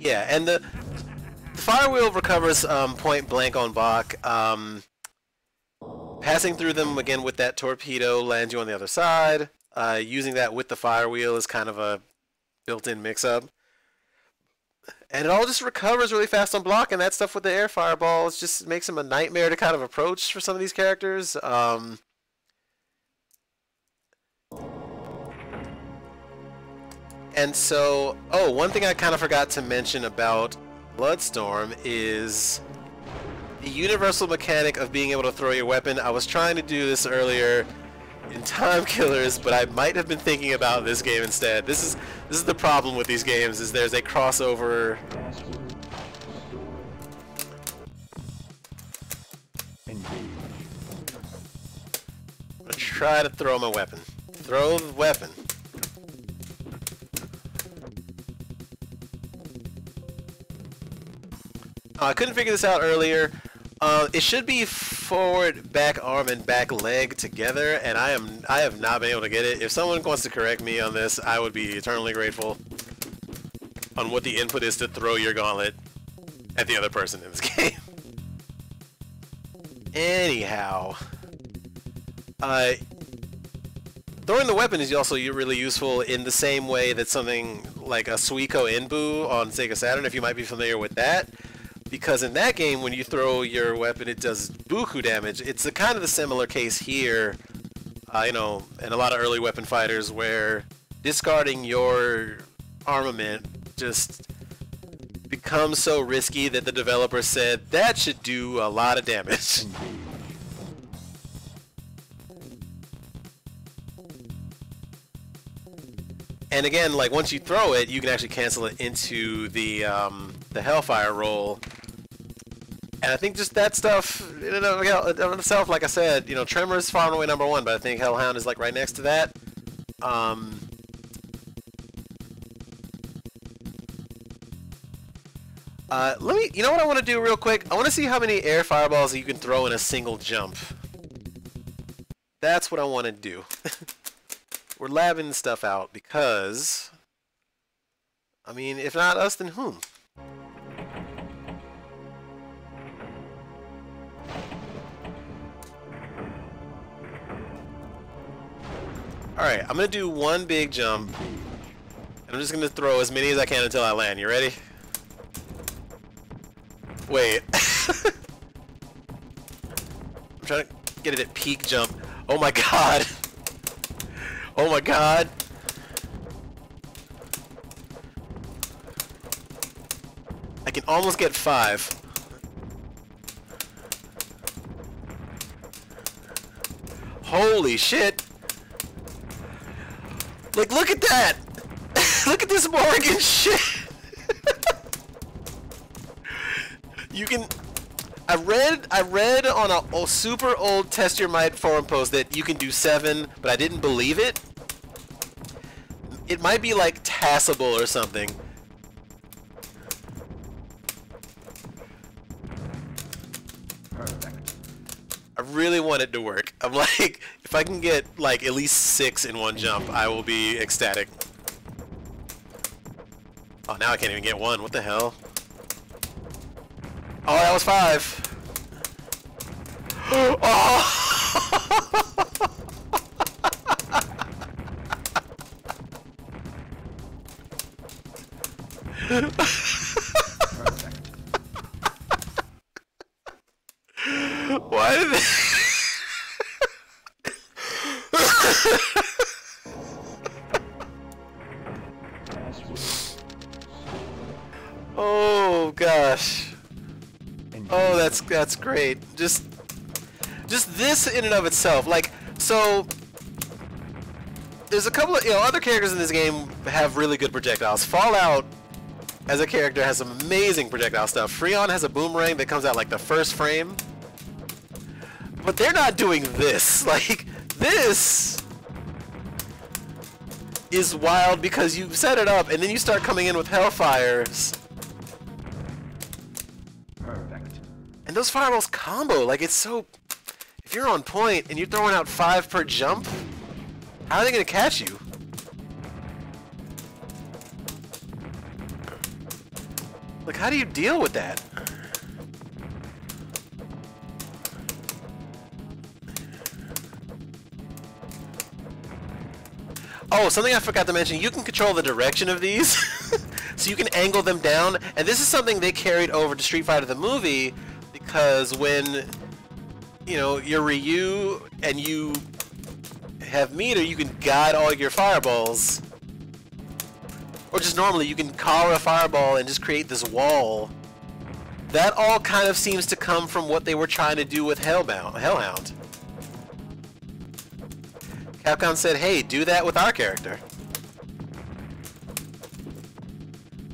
Yeah, and the, the fire wheel recovers um, point blank on Bach. Um, passing through them again with that torpedo lands you on the other side. Uh, using that with the fire wheel is kind of a built-in mix-up. And it all just recovers really fast on block, and that stuff with the air fireballs just makes him a nightmare to kind of approach for some of these characters. Um, and so, oh, one thing I kind of forgot to mention about Bloodstorm is the universal mechanic of being able to throw your weapon. I was trying to do this earlier in Time Killers, but I might have been thinking about this game instead. This is this is the problem with these games is there's a crossover try to throw my weapon. Throw the weapon. I couldn't figure this out earlier. Uh, it should be forward, back arm, and back leg together, and I am I have not been able to get it. If someone wants to correct me on this, I would be eternally grateful on what the input is to throw your gauntlet at the other person in this game. Anyhow, uh, throwing the weapon is also really useful in the same way that something like a Suiko Enbu on Sega Saturn, if you might be familiar with that. Because in that game, when you throw your weapon, it does buku damage. It's a kind of the similar case here, uh, you know, in a lot of early weapon fighters where discarding your armament just becomes so risky that the developer said that should do a lot of damage. And again, like once you throw it, you can actually cancel it into the um, the Hellfire roll. And I think just that stuff, in and of of itself, like I said, you know, Tremor is far and away number one, but I think Hellhound is like right next to that. Um, uh, let me, you know what I want to do real quick? I want to see how many air fireballs you can throw in a single jump. That's what I want to do. We're labbing stuff out because, I mean, if not us, then whom? Alright, I'm gonna do one big jump. And I'm just gonna throw as many as I can until I land. You ready? Wait. I'm trying to get it at peak jump. Oh my god. Oh my god. I can almost get five. Holy shit! Like, look at that! look at this Morgan shit! you can... I read I read on a, a super old Test Your Might forum post that you can do 7, but I didn't believe it. It might be like tassable or something. Perfect. I really want it to work. I'm like, if I can get like at least six in one jump, I will be ecstatic. Oh, now I can't even get one. What the hell? Oh, that was five. Perfect. Oh! Why did they... gosh. Oh, that's that's great. Just just this in and of itself, like so. There's a couple of you know other characters in this game have really good projectiles. Fallout as a character has some amazing projectile stuff. Freon has a boomerang that comes out like the first frame. But they're not doing this. Like this is wild because you set it up and then you start coming in with hellfires. Those fireballs combo, like it's so... If you're on point and you're throwing out five per jump, how are they going to catch you? Like, how do you deal with that? Oh, something I forgot to mention, you can control the direction of these. so you can angle them down, and this is something they carried over to Street Fighter the movie, because when, you know, you're Ryu and you have meter, you can guide all your fireballs. Or just normally, you can collar a fireball and just create this wall. That all kind of seems to come from what they were trying to do with Hellbound, Hellhound. Capcom said, hey, do that with our character.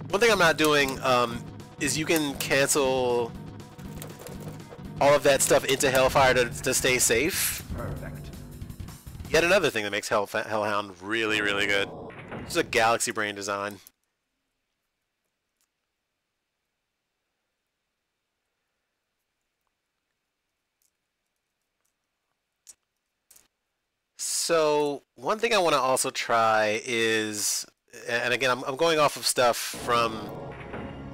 One thing I'm not doing um, is you can cancel all of that stuff into Hellfire to, to stay safe. Perfect. Yet another thing that makes Hell, Hellhound really, really good. It's a Galaxy Brain design. So one thing I want to also try is, and again, I'm, I'm going off of stuff from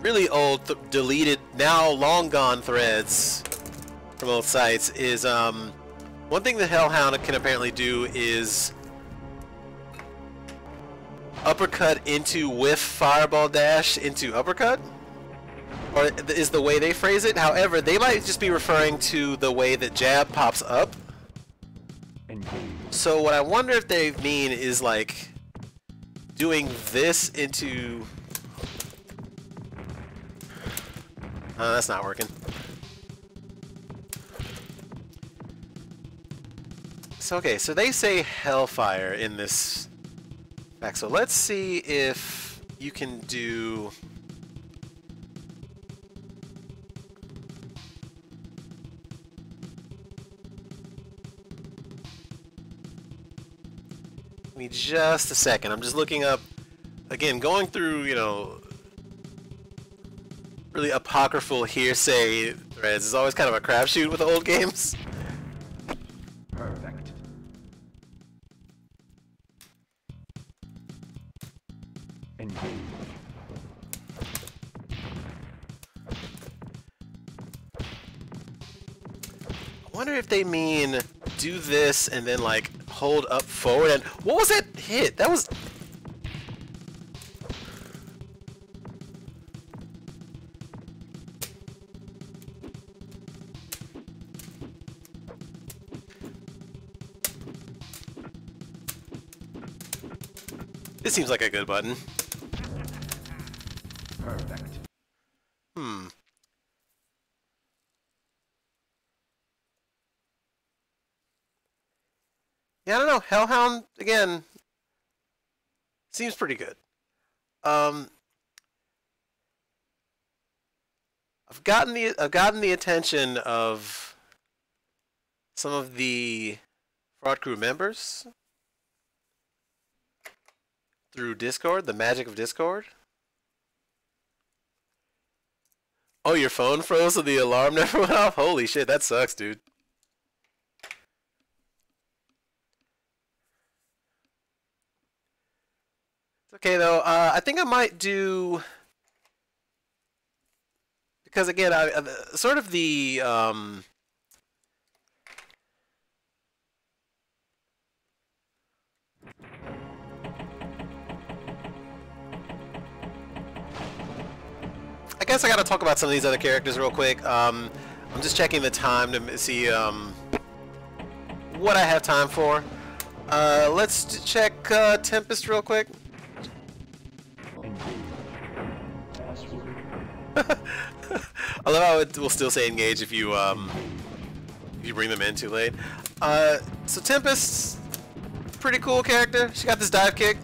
really old, th deleted, now long gone threads from both sites. Is um, one thing that Hellhound can apparently do is uppercut into whiff fireball dash into uppercut? Or is the way they phrase it? However they might just be referring to the way that jab pops up. So what i wonder if they mean is like doing this into uh, that's not working so okay so they say hellfire in this back. So let's see if you can do... Me just a second. I'm just looking up, again, going through, you know, really apocryphal hearsay threads is always kind of a crapshoot with old games. I wonder if they mean do this and then like hold up forward and what was that hit? That was This seems like a good button. Perfect. Hmm. yeah, I don't know. Hellhound again seems pretty good. Um, I've gotten the I've gotten the attention of some of the fraud crew members through Discord, the magic of Discord. Oh, your phone froze and the alarm never went off? Holy shit, that sucks, dude. It's okay though. Uh, I think I might do because again, I, uh, sort of the um, guess I gotta talk about some of these other characters real quick. Um, I'm just checking the time to see um, what I have time for. Uh, let's check uh, Tempest real quick. I love how it will still say engage if you um, if you bring them in too late. Uh, so Tempest, pretty cool character. She got this dive kick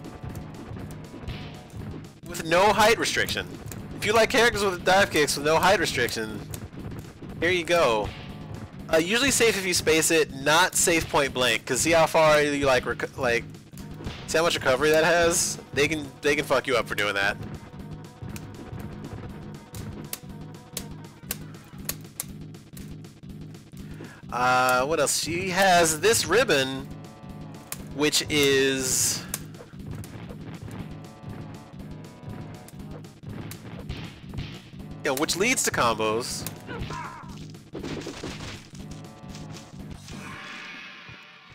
with no height restriction. You like characters with dive kicks with no height restriction, here you go. Uh, usually safe if you space it, not safe point blank. Cause see how far you like like, see how much recovery that has. They can they can fuck you up for doing that. Uh, what else? She has this ribbon, which is Yeah, which leads to combos.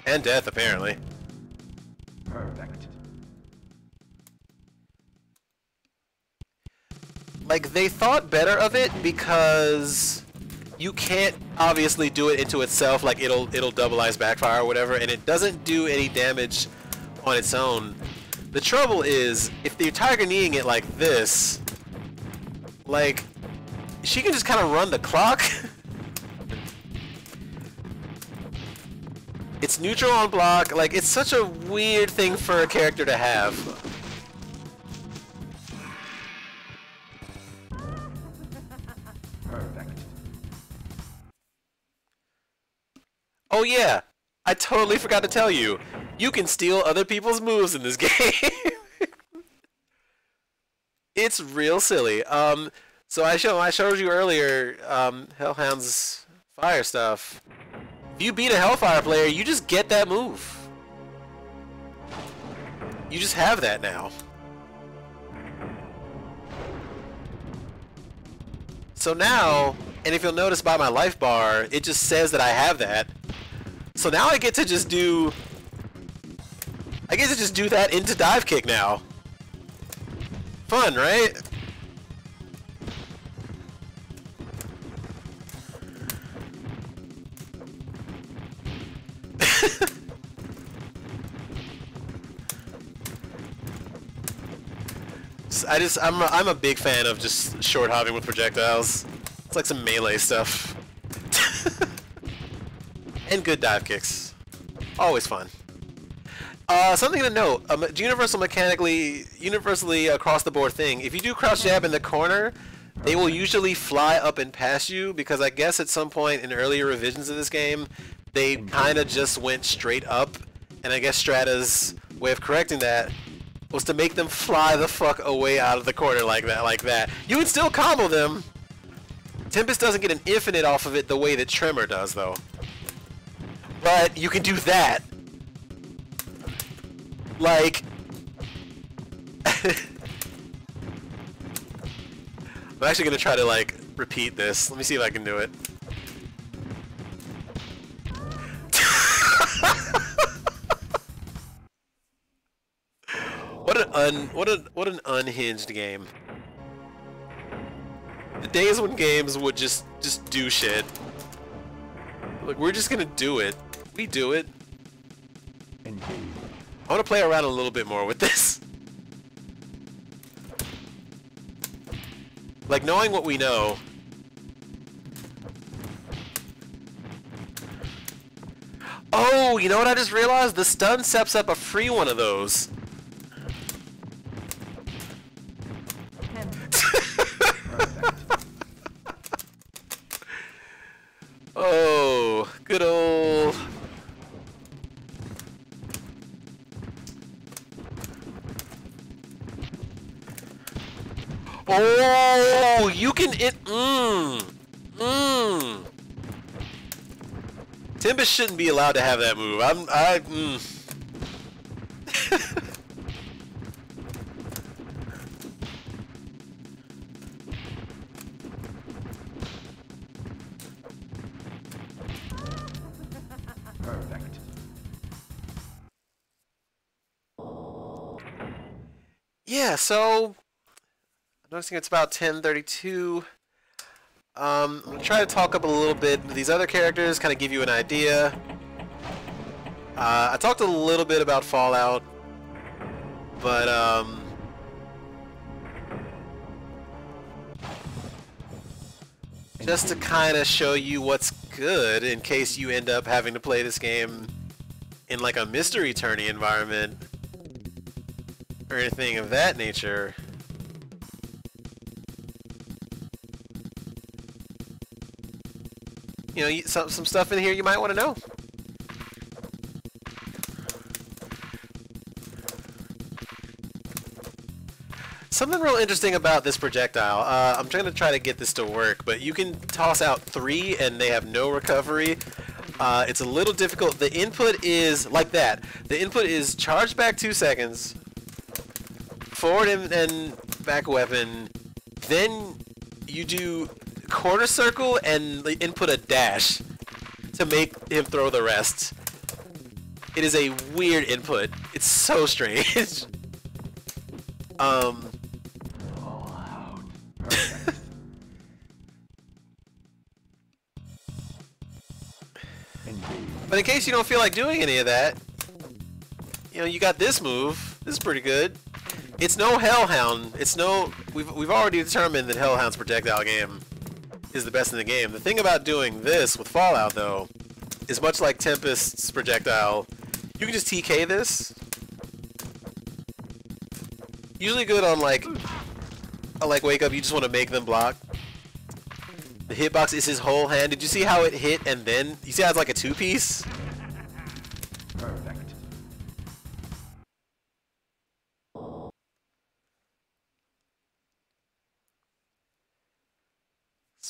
And death, apparently. Perfect. Like, they thought better of it because you can't obviously do it into itself, like it'll it'll double ice backfire or whatever, and it doesn't do any damage on its own. The trouble is, if you're Tiger kneeing it like this, like, she can just kind of run the clock. it's neutral on block. Like, it's such a weird thing for a character to have. Perfect. Oh yeah, I totally forgot to tell you. You can steal other people's moves in this game. it's real silly. Um, so I show I showed you earlier, um, Hellhound's fire stuff. If you beat a Hellfire player, you just get that move. You just have that now. So now, and if you'll notice by my life bar, it just says that I have that. So now I get to just do... I get to just do that into dive kick now. Fun, right? I just I'm a, I'm a big fan of just short hopping with projectiles. It's like some melee stuff. and good dive kicks. Always fun. Uh, something to note, a universal mechanically, universally across the board thing. If you do crouch jab in the corner, they will usually fly up and pass you because I guess at some point in earlier revisions of this game, they kind of just went straight up. And I guess Strata's way of correcting that was to make them fly the fuck away out of the corner like that, like that. You would still combo them. Tempest doesn't get an infinite off of it the way that Tremor does, though. But you can do that. Like... I'm actually going to try to, like, repeat this. Let me see if I can do it. Un what an what an unhinged game. The days when games would just just do shit. Look, we're just gonna do it. We do it. Engage. I want to play around a little bit more with this. Like, knowing what we know... Oh, you know what I just realized? The stun steps up a free one of those. Can it. Mmm. Mmm. Timbus shouldn't be allowed to have that move. I'm. I. Mm. Perfect. Yeah, so noticing it's about 10:32. Um, I'm gonna try to talk up a little bit these other characters, kind of give you an idea. Uh, I talked a little bit about Fallout, but um, just to kind of show you what's good in case you end up having to play this game in like a mystery tourney environment or anything of that nature. You know, some some stuff in here you might want to know. Something real interesting about this projectile. Uh, I'm trying to try to get this to work, but you can toss out three and they have no recovery. Uh, it's a little difficult. The input is like that. The input is charge back two seconds, forward and, and back weapon. Then you do quarter circle and input a dash to make him throw the rest. It is a weird input. It's so strange. um, All out. Perfect. Engage. but in case you don't feel like doing any of that, you know, you got this move. This is pretty good. It's no Hellhound. It's no. We've we've already determined that Hellhound's projectile game is the best in the game. The thing about doing this with Fallout, though, is much like Tempest's projectile. You can just TK this. Usually good on like, a like wake up. You just want to make them block. The hitbox is his whole hand. Did you see how it hit and then you see how it's like a two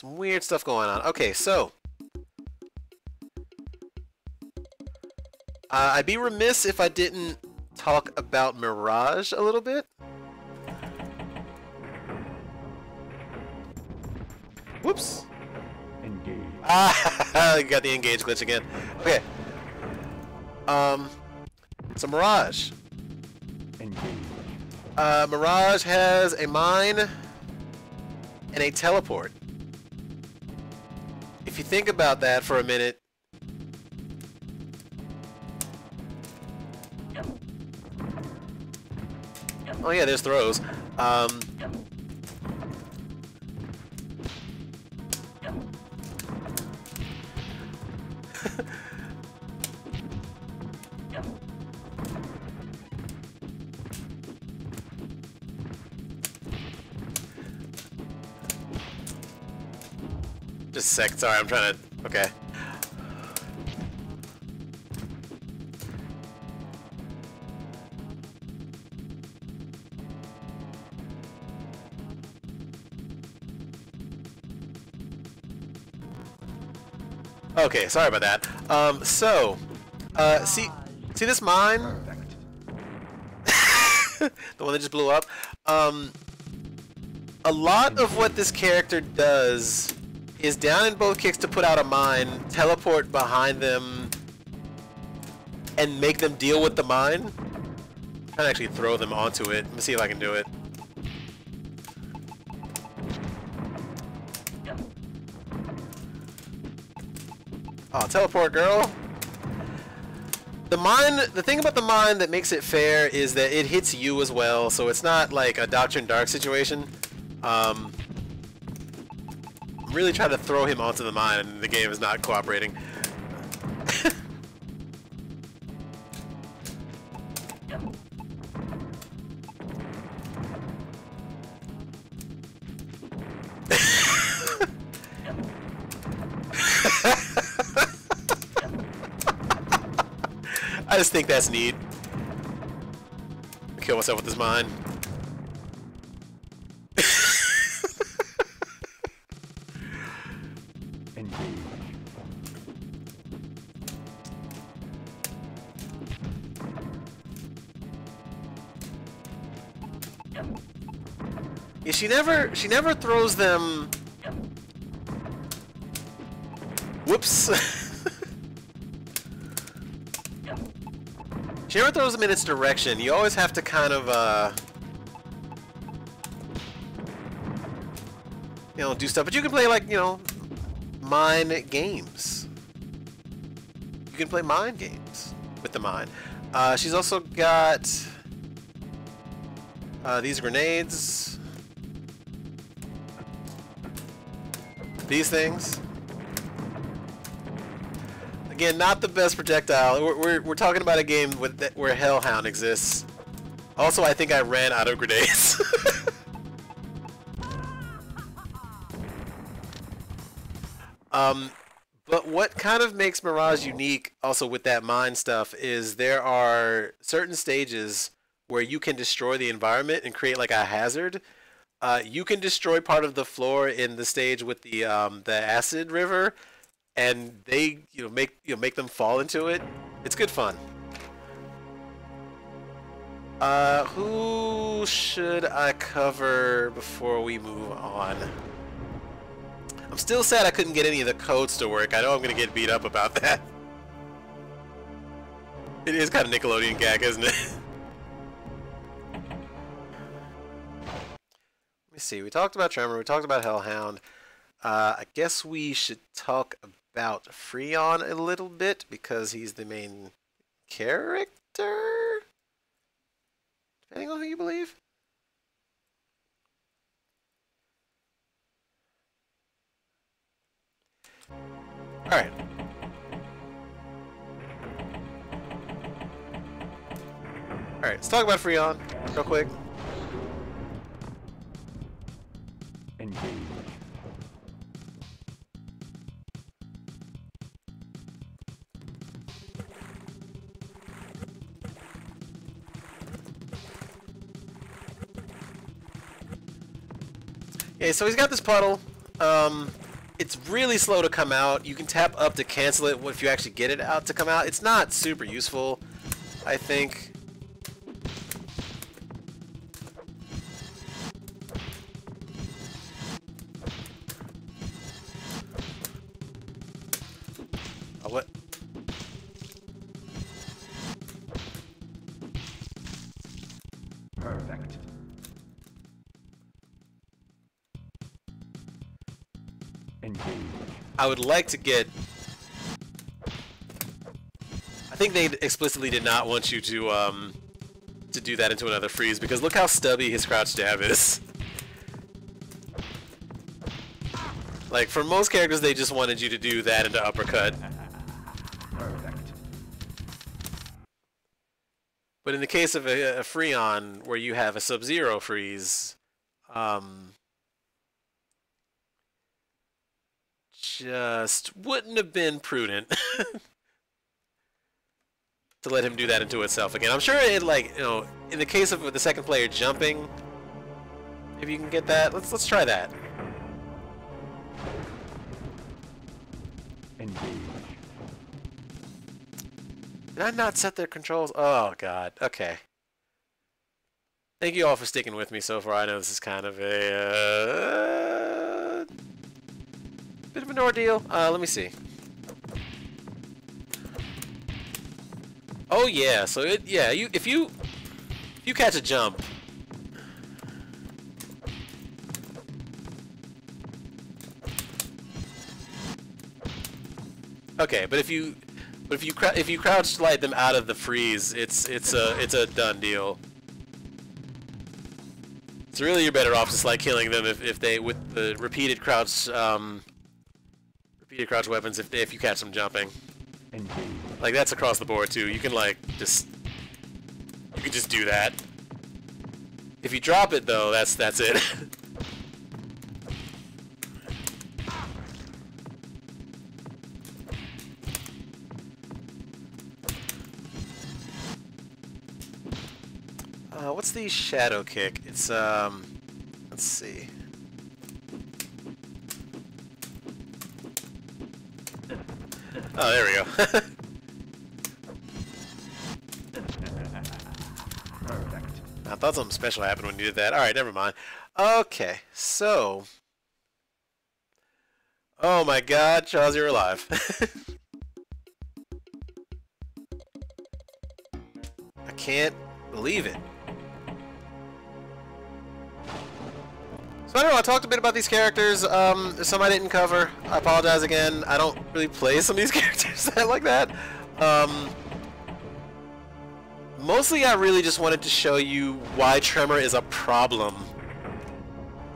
Some weird stuff going on. Okay, so. Uh, I'd be remiss if I didn't talk about Mirage a little bit. Whoops. Engage. Ah, you got the engage glitch again. Okay. Um, so Mirage. Engage. Uh, Mirage has a mine and a teleport. You think about that for a minute, oh yeah, there's throws. Um, sec. Sorry, I'm trying to. Okay. Okay, sorry about that. Um, so, uh, see, see this mine? The one that just blew up. Um, a lot of what this character does is down in both kicks to put out a mine, teleport behind them, and make them deal with the mine. Trying to actually throw them onto it. Let me see if I can do it. Oh, teleport, girl. The mine, the thing about the mine that makes it fair is that it hits you as well, so it's not like a Doctrine Dark situation. Um, really trying to throw him onto the mine, and the game is not cooperating. I just think that's neat. Kill myself with this mine. She never she never throws them Whoops. she never throws them in its direction. You always have to kind of uh you know, do stuff. But you can play like, you know, mine games. You can play mine games with the mine. Uh, she's also got uh, these grenades. These things. Again, not the best projectile. We're, we're, we're talking about a game with where Hellhound exists. Also, I think I ran out of grenades. um, but what kind of makes Mirage unique, also with that mine stuff, is there are certain stages where you can destroy the environment and create like a hazard. Uh, you can destroy part of the floor in the stage with the um, the acid river, and they you know make you know make them fall into it. It's good fun. Uh, who should I cover before we move on? I'm still sad I couldn't get any of the codes to work. I know I'm gonna get beat up about that. It is kind of Nickelodeon gag, isn't it? see. We talked about Tremor. We talked about Hellhound. Uh, I guess we should talk about Freon a little bit because he's the main character. Depending on who you believe. All right. All right. Let's talk about Freon real quick. Engage. Yeah, so he's got this puddle. Um, it's really slow to come out. You can tap up to cancel it what if you actually get it out to come out. It's not super useful, I think. I would like to get. I think they explicitly did not want you to um to do that into another freeze because look how stubby his crouch jab is. Like for most characters, they just wanted you to do that into uppercut. Perfect. But in the case of a, a Freon, where you have a Sub-Zero freeze, um, just wouldn't have been prudent to let him do that into itself again. I'm sure it like you know, in the case of the second player jumping, if you can get that, let's let's try that. Engage. Did I not set their controls? Oh god. Okay. Thank you all for sticking with me so far. I know this is kind of a uh, bit of an ordeal. Uh, let me see. Oh yeah, so it yeah you if you if you catch a jump. Okay, but if you but if you if you crouch slide them out of the freeze, it's it's a it's a done deal. So really, you're better off just like killing them if, if they with the repeated crouch um, repeated crouch weapons if if you catch them jumping. Engage. Like that's across the board too. You can like just You can just do that. If you drop it though, that's that's it. uh, what's the shadow kick? It's um, let's see. Oh, there we go. Perfect. I thought something special happened when you did that. Alright, never mind. Okay, so... Oh my god, Charles, you're alive. I can't believe it. So I I talked a bit about these characters, um, some I didn't cover. I apologize again, I don't really play some of these characters like that. Um, mostly I really just wanted to show you why Tremor is a problem.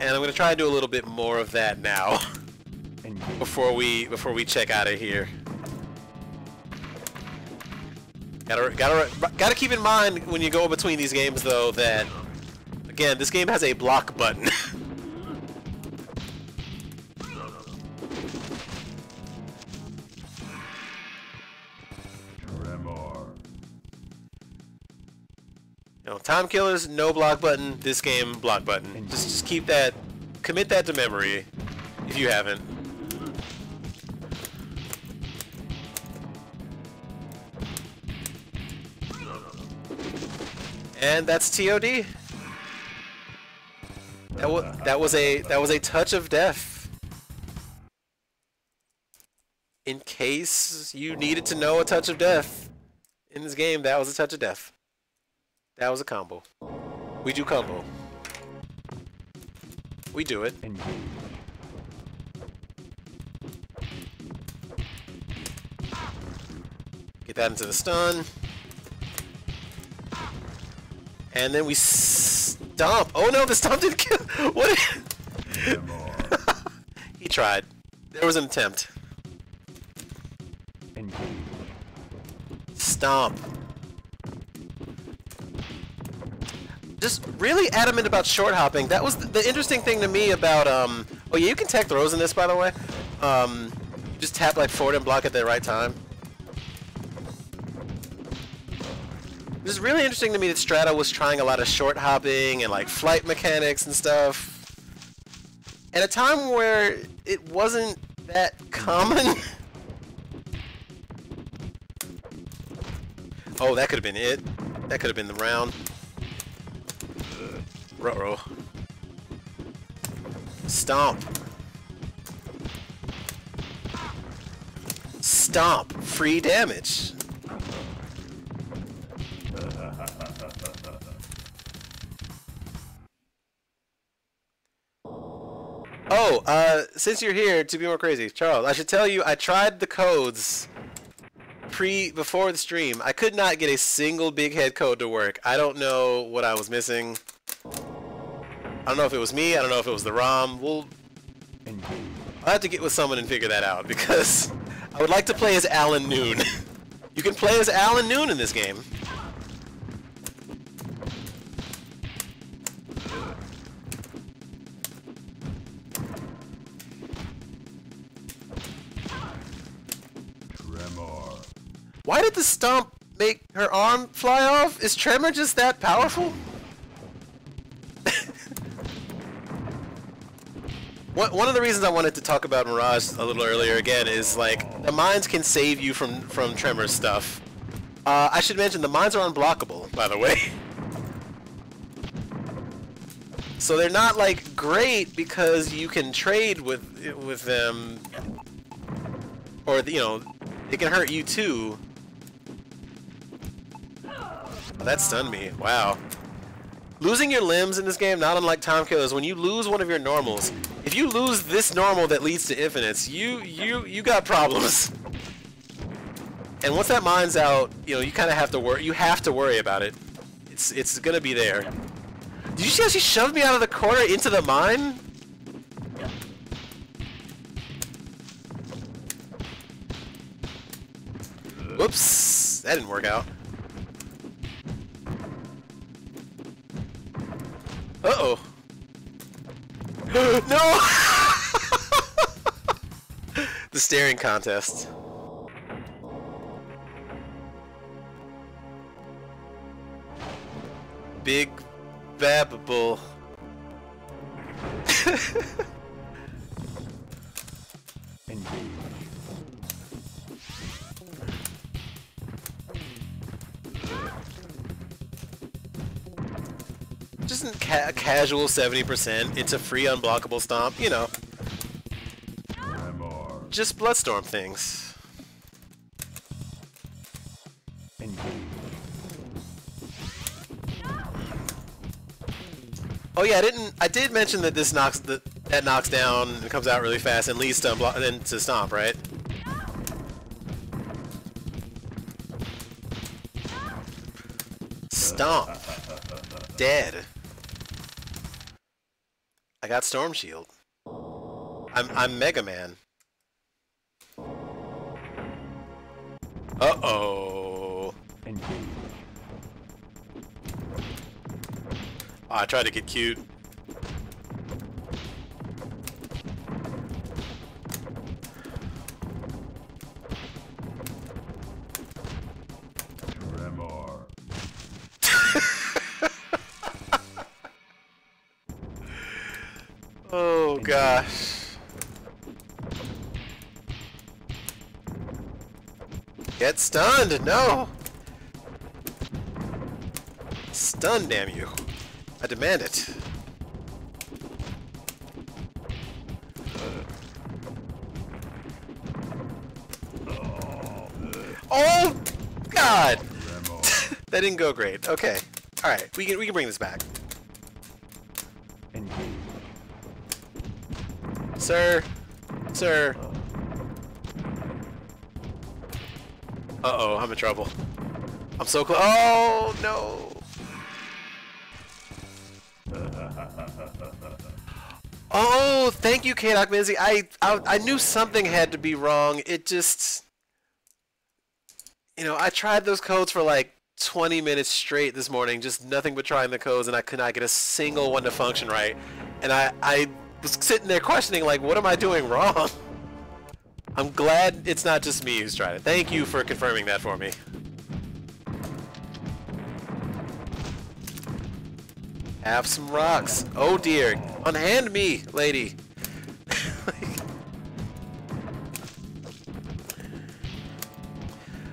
And I'm going to try and do a little bit more of that now before we before we check out of here. Gotta, gotta, gotta keep in mind when you go between these games though that, again, this game has a block button. Know, time killers, no block button. This game, block button. Just, just keep that, commit that to memory, if you haven't. And that's TOD. That that was a that was a touch of death. In case you needed to know a touch of death in this game, that was a touch of death. That was a combo. We do combo. We do it. Get that into the stun. And then we stomp. Oh no, the stomp didn't kill. What? He tried. There was an attempt. Stomp. Just really adamant about short hopping. That was the, the interesting thing to me about um. Oh yeah, you can tech throws in this by the way. Um, just tap like forward and block at the right time. This is really interesting to me that Strata was trying a lot of short hopping and like flight mechanics and stuff. At a time where it wasn't that common. oh, that could have been it. That could have been the round. Ruh-roh. Stomp. Stomp. Free damage. Oh, uh, since you're here, to be more crazy, Charles, I should tell you, I tried the codes pre before the stream. I could not get a single big head code to work. I don't know what I was missing. I don't know if it was me. I don't know if it was the ROM. We'll I'll have to get with someone and figure that out because I would like to play as Alan Noon. you can play as Alan Noon in this game. Tremor. Why did the stomp make her arm fly off? Is Tremor just that powerful? One of the reasons I wanted to talk about Mirage a little earlier again is like the mines can save you from from Tremor stuff. Uh, I should mention the mines are unblockable, by the way. So they're not like great because you can trade with with them, or you know, it can hurt you too. That stunned me. Wow. Losing your limbs in this game, not unlike time killers, when you lose one of your normals, if you lose this normal that leads to infinites, you you you got problems. And once that mine's out, you know, you kind of have to worry. You have to worry about it. It's it's gonna be there. Did you see how she shoved me out of the corner into the mine? Whoops, that didn't work out. Uh-oh. no! the staring contest. Big Babble. ca casual 70%. It's a free unblockable stomp, you know. Just Bloodstorm things. Oh yeah, I didn't. I did mention that this knocks that that knocks down and comes out really fast and leads to unblock, then to stomp, right? Stomp. Dead. I got Storm Shield. I'm I'm Mega Man. Uh oh. Engage. I tried to get cute. Stunned! No! Stun, damn you. I demand it. Oh god! That didn't go great. Okay. Alright, we can we can bring this back. Sir. Sir. Uh-oh, I'm in trouble. I'm so close. Oh, no. Oh, thank you, K-Doc Mizzy. I, I, I knew something had to be wrong. It just... You know, I tried those codes for like 20 minutes straight this morning, just nothing but trying the codes, and I could not get a single one to function right. And I, I was sitting there questioning, like, what am I doing wrong? I'm glad it's not just me who's tried it. Thank you for confirming that for me. Have some rocks. Oh dear. Unhand me, lady.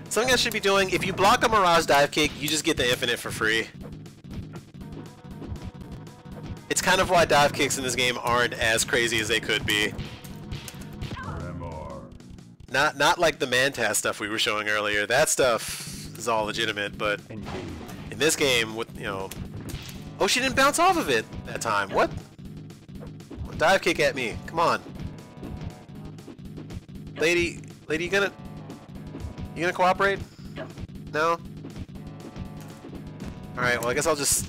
Something I should be doing, if you block a Mirage dive kick, you just get the infinite for free. It's kind of why dive kicks in this game aren't as crazy as they could be. Not not like the Mantaz stuff we were showing earlier. That stuff is all legitimate, but in this game, with you know, oh, she didn't bounce off of it that time. What? Dive kick at me! Come on, lady, lady, you gonna you gonna cooperate? No. All right. Well, I guess I'll just.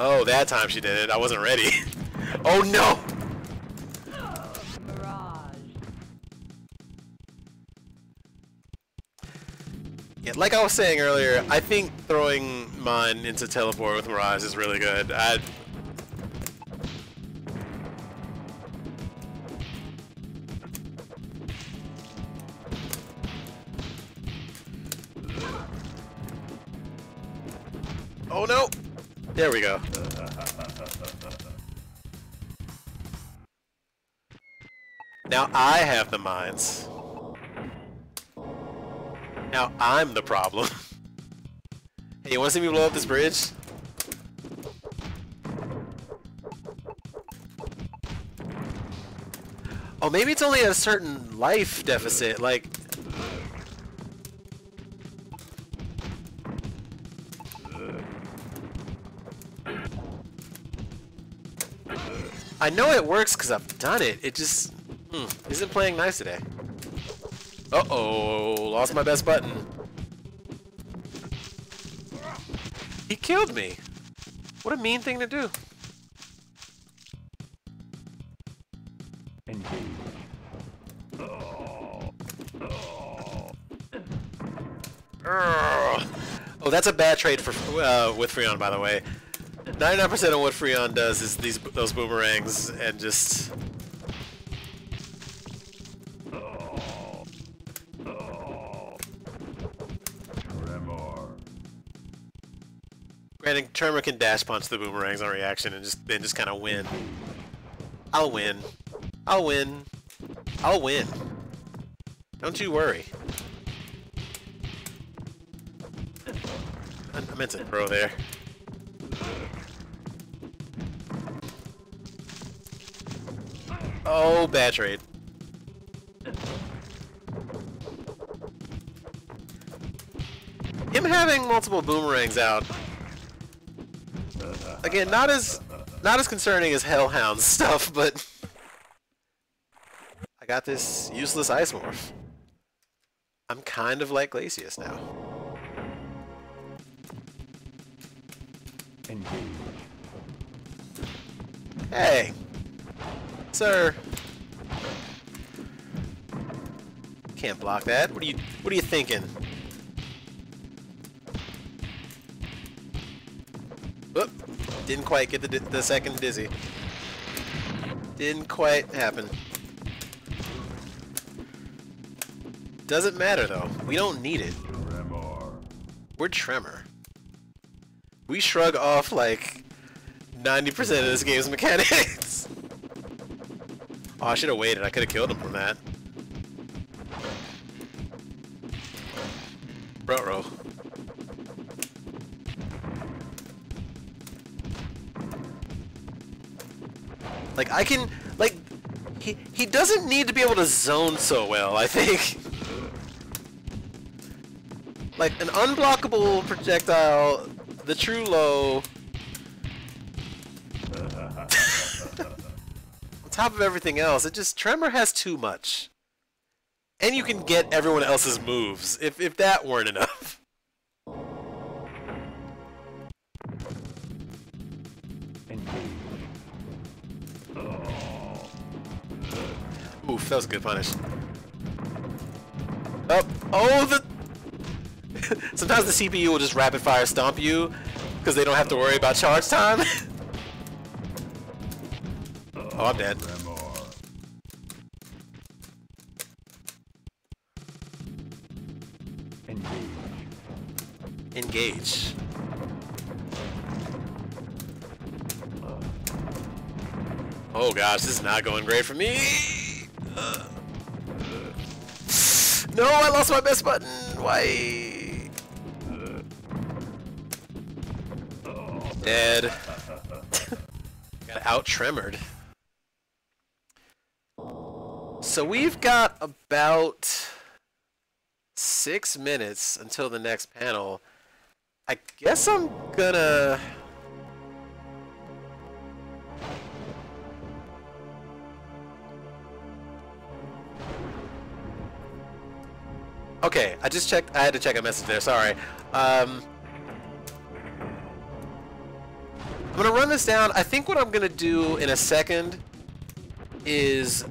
Oh, that time she did it. I wasn't ready. oh no! Yeah, like I was saying earlier, I think throwing mine into teleport with Mirage is really good. I, There we go. Now I have the mines. Now I'm the problem. hey, you wanna see me blow up this bridge? Oh, maybe it's only a certain life deficit, like... I know it works because I've done it, it just... Hmm, isn't playing nice today. Uh-oh, lost my best button. He killed me. What a mean thing to do. Engage. Urgh. Oh, that's a bad trade for uh, with Freon, by the way. 99% of what Freon does is these those boomerangs and just Tremor. Granted, Tremor can dash punch the boomerangs on reaction and just then just kind of win. I'll win. I'll win. I'll win. Don't you worry. I I meant to throw there. Oh, bad trade. Him having multiple boomerangs out again, not as not as concerning as Hellhound stuff, but I got this useless ice morph. I'm kind of like Glacius now. Engage. Hey, sir. Can't block that. What are you What are you thinking? Oop, didn't quite get the the second dizzy. Didn't quite happen. Doesn't matter though. We don't need it. Tremor. We're Tremor. We shrug off like 90% of this game's mechanics. oh, I should have waited. I could have killed him from that. I can like he he doesn't need to be able to zone so well, I think. Like an unblockable projectile, the true low. On top of everything else, it just Tremor has too much. And you can get everyone else's moves, if if that weren't enough. That was a good punish. Up. Oh, the. Sometimes the CPU will just rapid fire stomp you because they don't have to worry about charge time. oh, I'm dead. Engage. Engage. Oh gosh, this is not going great for me. No, I lost my best button. Why? Dead. got out tremored. So we've got about six minutes until the next panel. I guess I'm gonna. Okay, I just checked. I had to check a message there. Sorry. Um, I'm gonna run this down. I think what I'm gonna do in a second is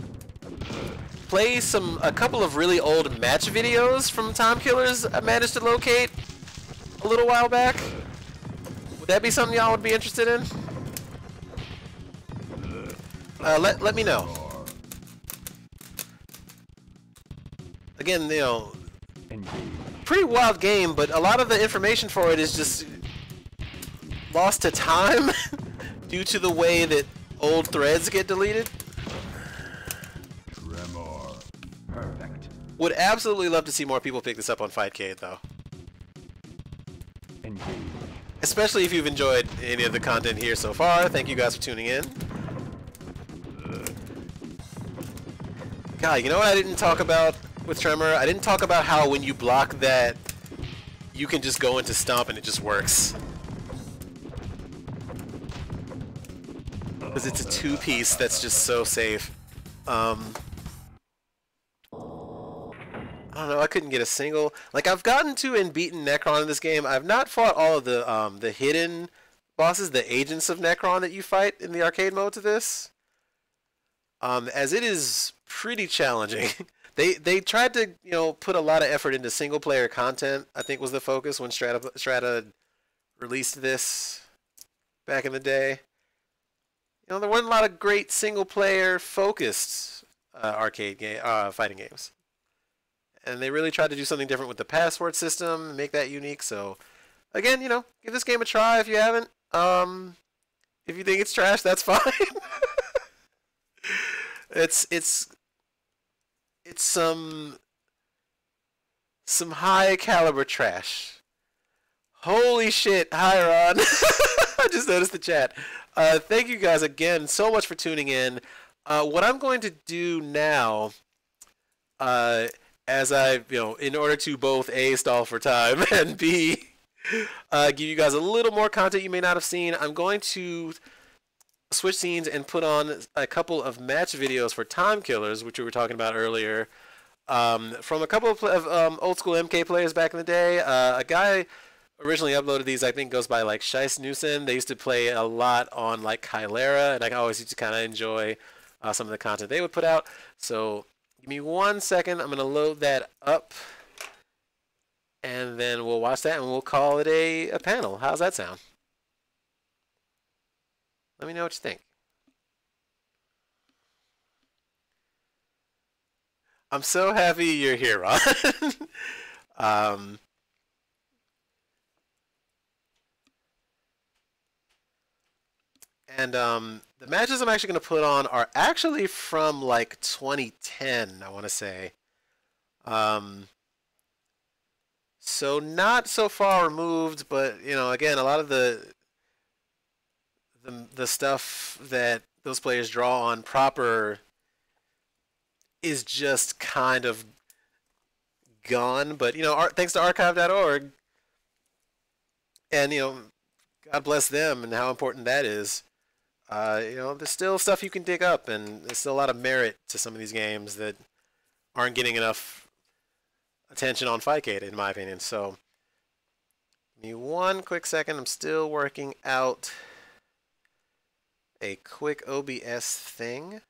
play some a couple of really old match videos from Time Killers I managed to locate a little while back. Would that be something y'all would be interested in? Uh, let let me know. Again, you know, Engage. pretty wild game, but a lot of the information for it is just lost to time due to the way that old threads get deleted. Tremor. Perfect. Would absolutely love to see more people pick this up on Fightcade though. Engage. Especially if you've enjoyed any of the content here so far. Thank you guys for tuning in. God, you know what I didn't talk about with Tremor? I didn't talk about how when you block that, you can just go into Stomp and it just works. Because it's a two-piece that's just so safe. Um, I don't know. I couldn't get a single. Like I've gotten to and beaten Necron in this game. I've not fought all of the um the hidden bosses, the agents of Necron that you fight in the arcade mode to this. Um, as it is pretty challenging they they tried to you know put a lot of effort into single player content. I think was the focus when Strata Strata released this back in the day. You know, there weren't a lot of great single player focused uh, arcade game uh, fighting games, and they really tried to do something different with the password system, make that unique. So, again, you know, give this game a try if you haven't. Um, if you think it's trash, that's fine. it's it's it's some some high caliber trash. Holy shit, hi Ron. I just noticed the chat. Uh, thank you guys again so much for tuning in. Uh, what I'm going to do now, uh, as I, you know, in order to both A, stall for time, and B, uh, give you guys a little more content you may not have seen, I'm going to switch scenes and put on a couple of match videos for Time Killers, which we were talking about earlier, um, from a couple of, of um, old school MK players back in the day. Uh, a guy originally uploaded these, I think, goes by like Shice Newson. They used to play a lot on like Kaillera, and I always used to kind of enjoy uh, some of the content they would put out. So give me one second. I'm going to load that up. And then we'll watch that and we'll call it a, a panel. How's that sound? Let me know what you think. I'm so happy you're here, Ron. um, and um, the matches I'm actually going to put on are actually from like 2010, I want to say. Um, so not so far removed, but you know, again, a lot of the the the stuff that those players draw on proper is just kind of gone. But you know, art, thanks to archive.org, and you know, God bless them and how important that is. Uh, you know, there's still stuff you can dig up, and there's still a lot of merit to some of these games that aren't getting enough attention on Fightcade, in my opinion. So, give me one quick second. I'm still working out a quick OBS thing.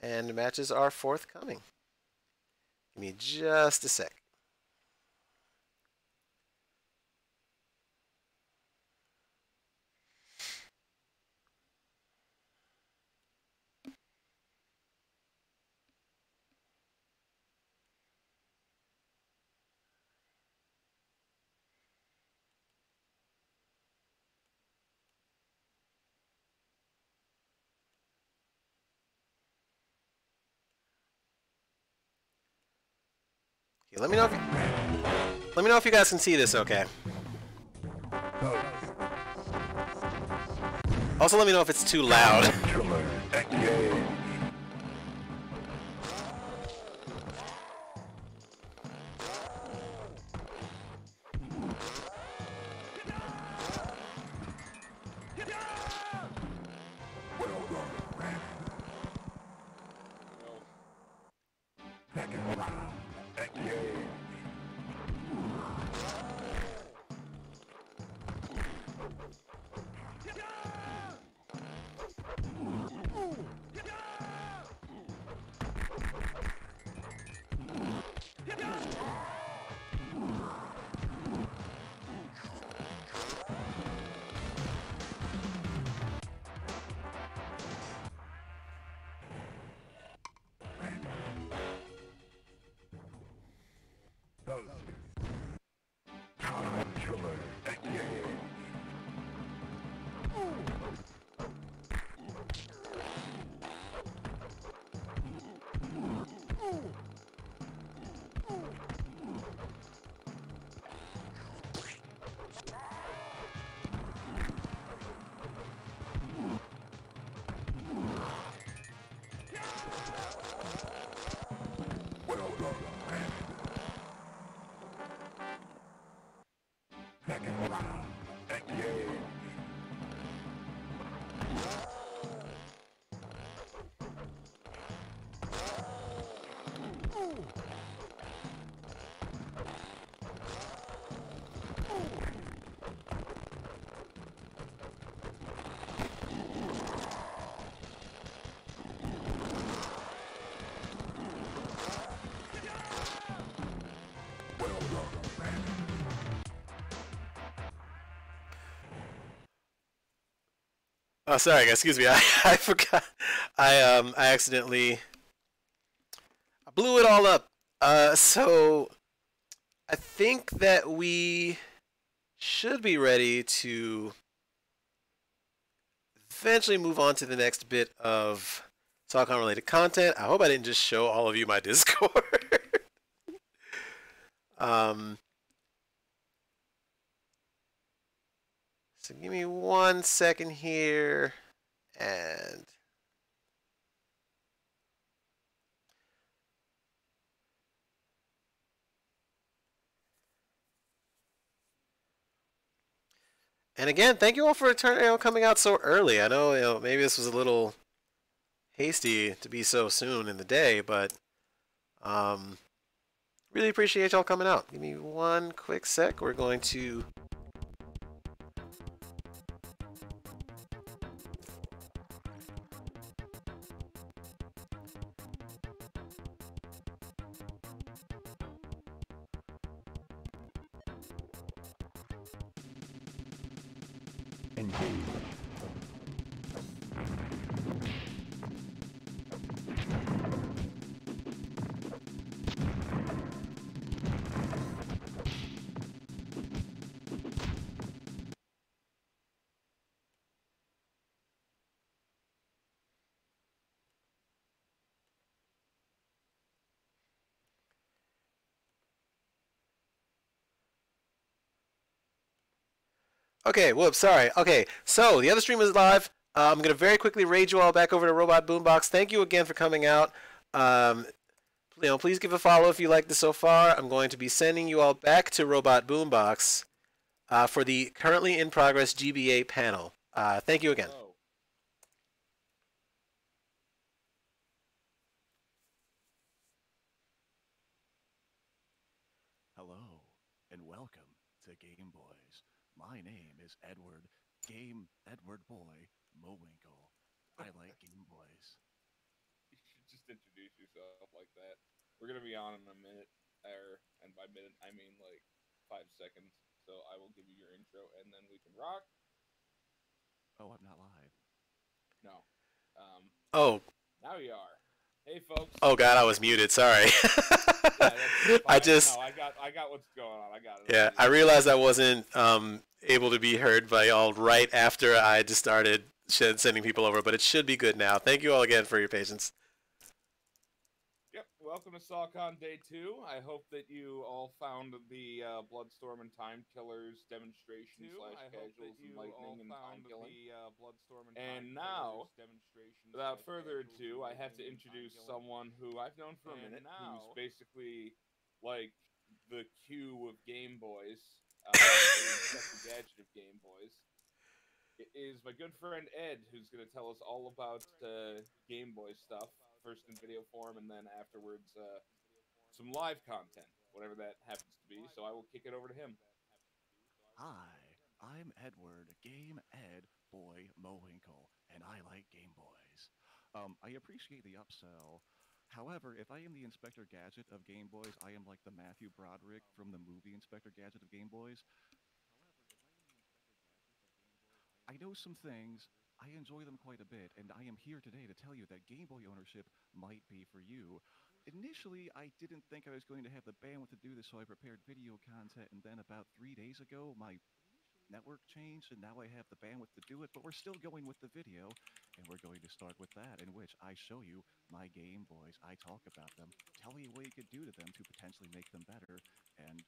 And matches are forthcoming. Give me just a sec. Let me know if you, let me know if you guys can see this okay. Also let me know if it's too loud. Oh, sorry. Excuse me. I, I forgot. I um I accidentally I blew it all up. Uh, so I think that we should be ready to eventually move on to the next bit of SawCon related content. I hope I didn't just show all of you my Discord. um. So give me one second here, and and again, thank you all for know, coming out so early. I know, you know maybe this was a little hasty to be so soon in the day, but um, really appreciate y'all coming out. Give me one quick sec. We're going to Okay, whoops, sorry. Okay, so the other stream is live. Uh, I'm going to very quickly raid you all back over to Robot Boombox. Thank you again for coming out. Um, you know, please give a follow if you like this so far. I'm going to be sending you all back to Robot Boombox uh, for the currently in progress GBA panel. Uh, thank you again. Hello, and welcome to Game Boys. My name is Edward Game Edward Boy Mowinkle. I like Game Boys. You should just introduce yourself like that. We're gonna be on in a minute, or and by minute I mean like five seconds. So I will give you your intro, and then we can rock. Oh, I'm not live. No. Um. Oh, Now you are. Hey, folks. oh God, I was muted. Sorry. Yeah, I just, No, I got. I got what's going on. I got it. yeah, I realized I wasn't um, able to be heard by y'all right after I just started sending people over, but it should be good now. Thank you all again for your patience. Welcome to SawCon Day Two. I hope that you all found the uh, Bloodstorm and Time Killers demonstration slash casuals and lightning and time killing. And now, Without further ado, I have to introduce someone who I've known for a And minute, now- who's basically like the Q of Game Boys, uh, the Gadget of Game Boys. It is my good friend Ed, who's going to tell us all about uh, Game Boy stuff, first in video form, and then afterwards uh, some live content, whatever that happens to be. So I will kick it over to him. Hi, I'm Edward Game Ed Boy Mowinkle, and I like Game Boys. Um, I appreciate the upsell. However, if I am the Inspector Gadget of Game Boys, I am like the Matthew Broderick from the movie Inspector Gadget of Game Boys. I know some things, I enjoy them quite a bit, and I am here today to tell you that Game Boy ownership might be for you. Initially, I didn't think I was going to have the bandwidth to do this, so I prepared video content, and then about three days ago, my network changed, and now I have the bandwidth to do it, but we're still going with the video, and we're going to start with that, in which I show you my Game Boys. I talk about them, tell you what you could do to them to potentially make them better, and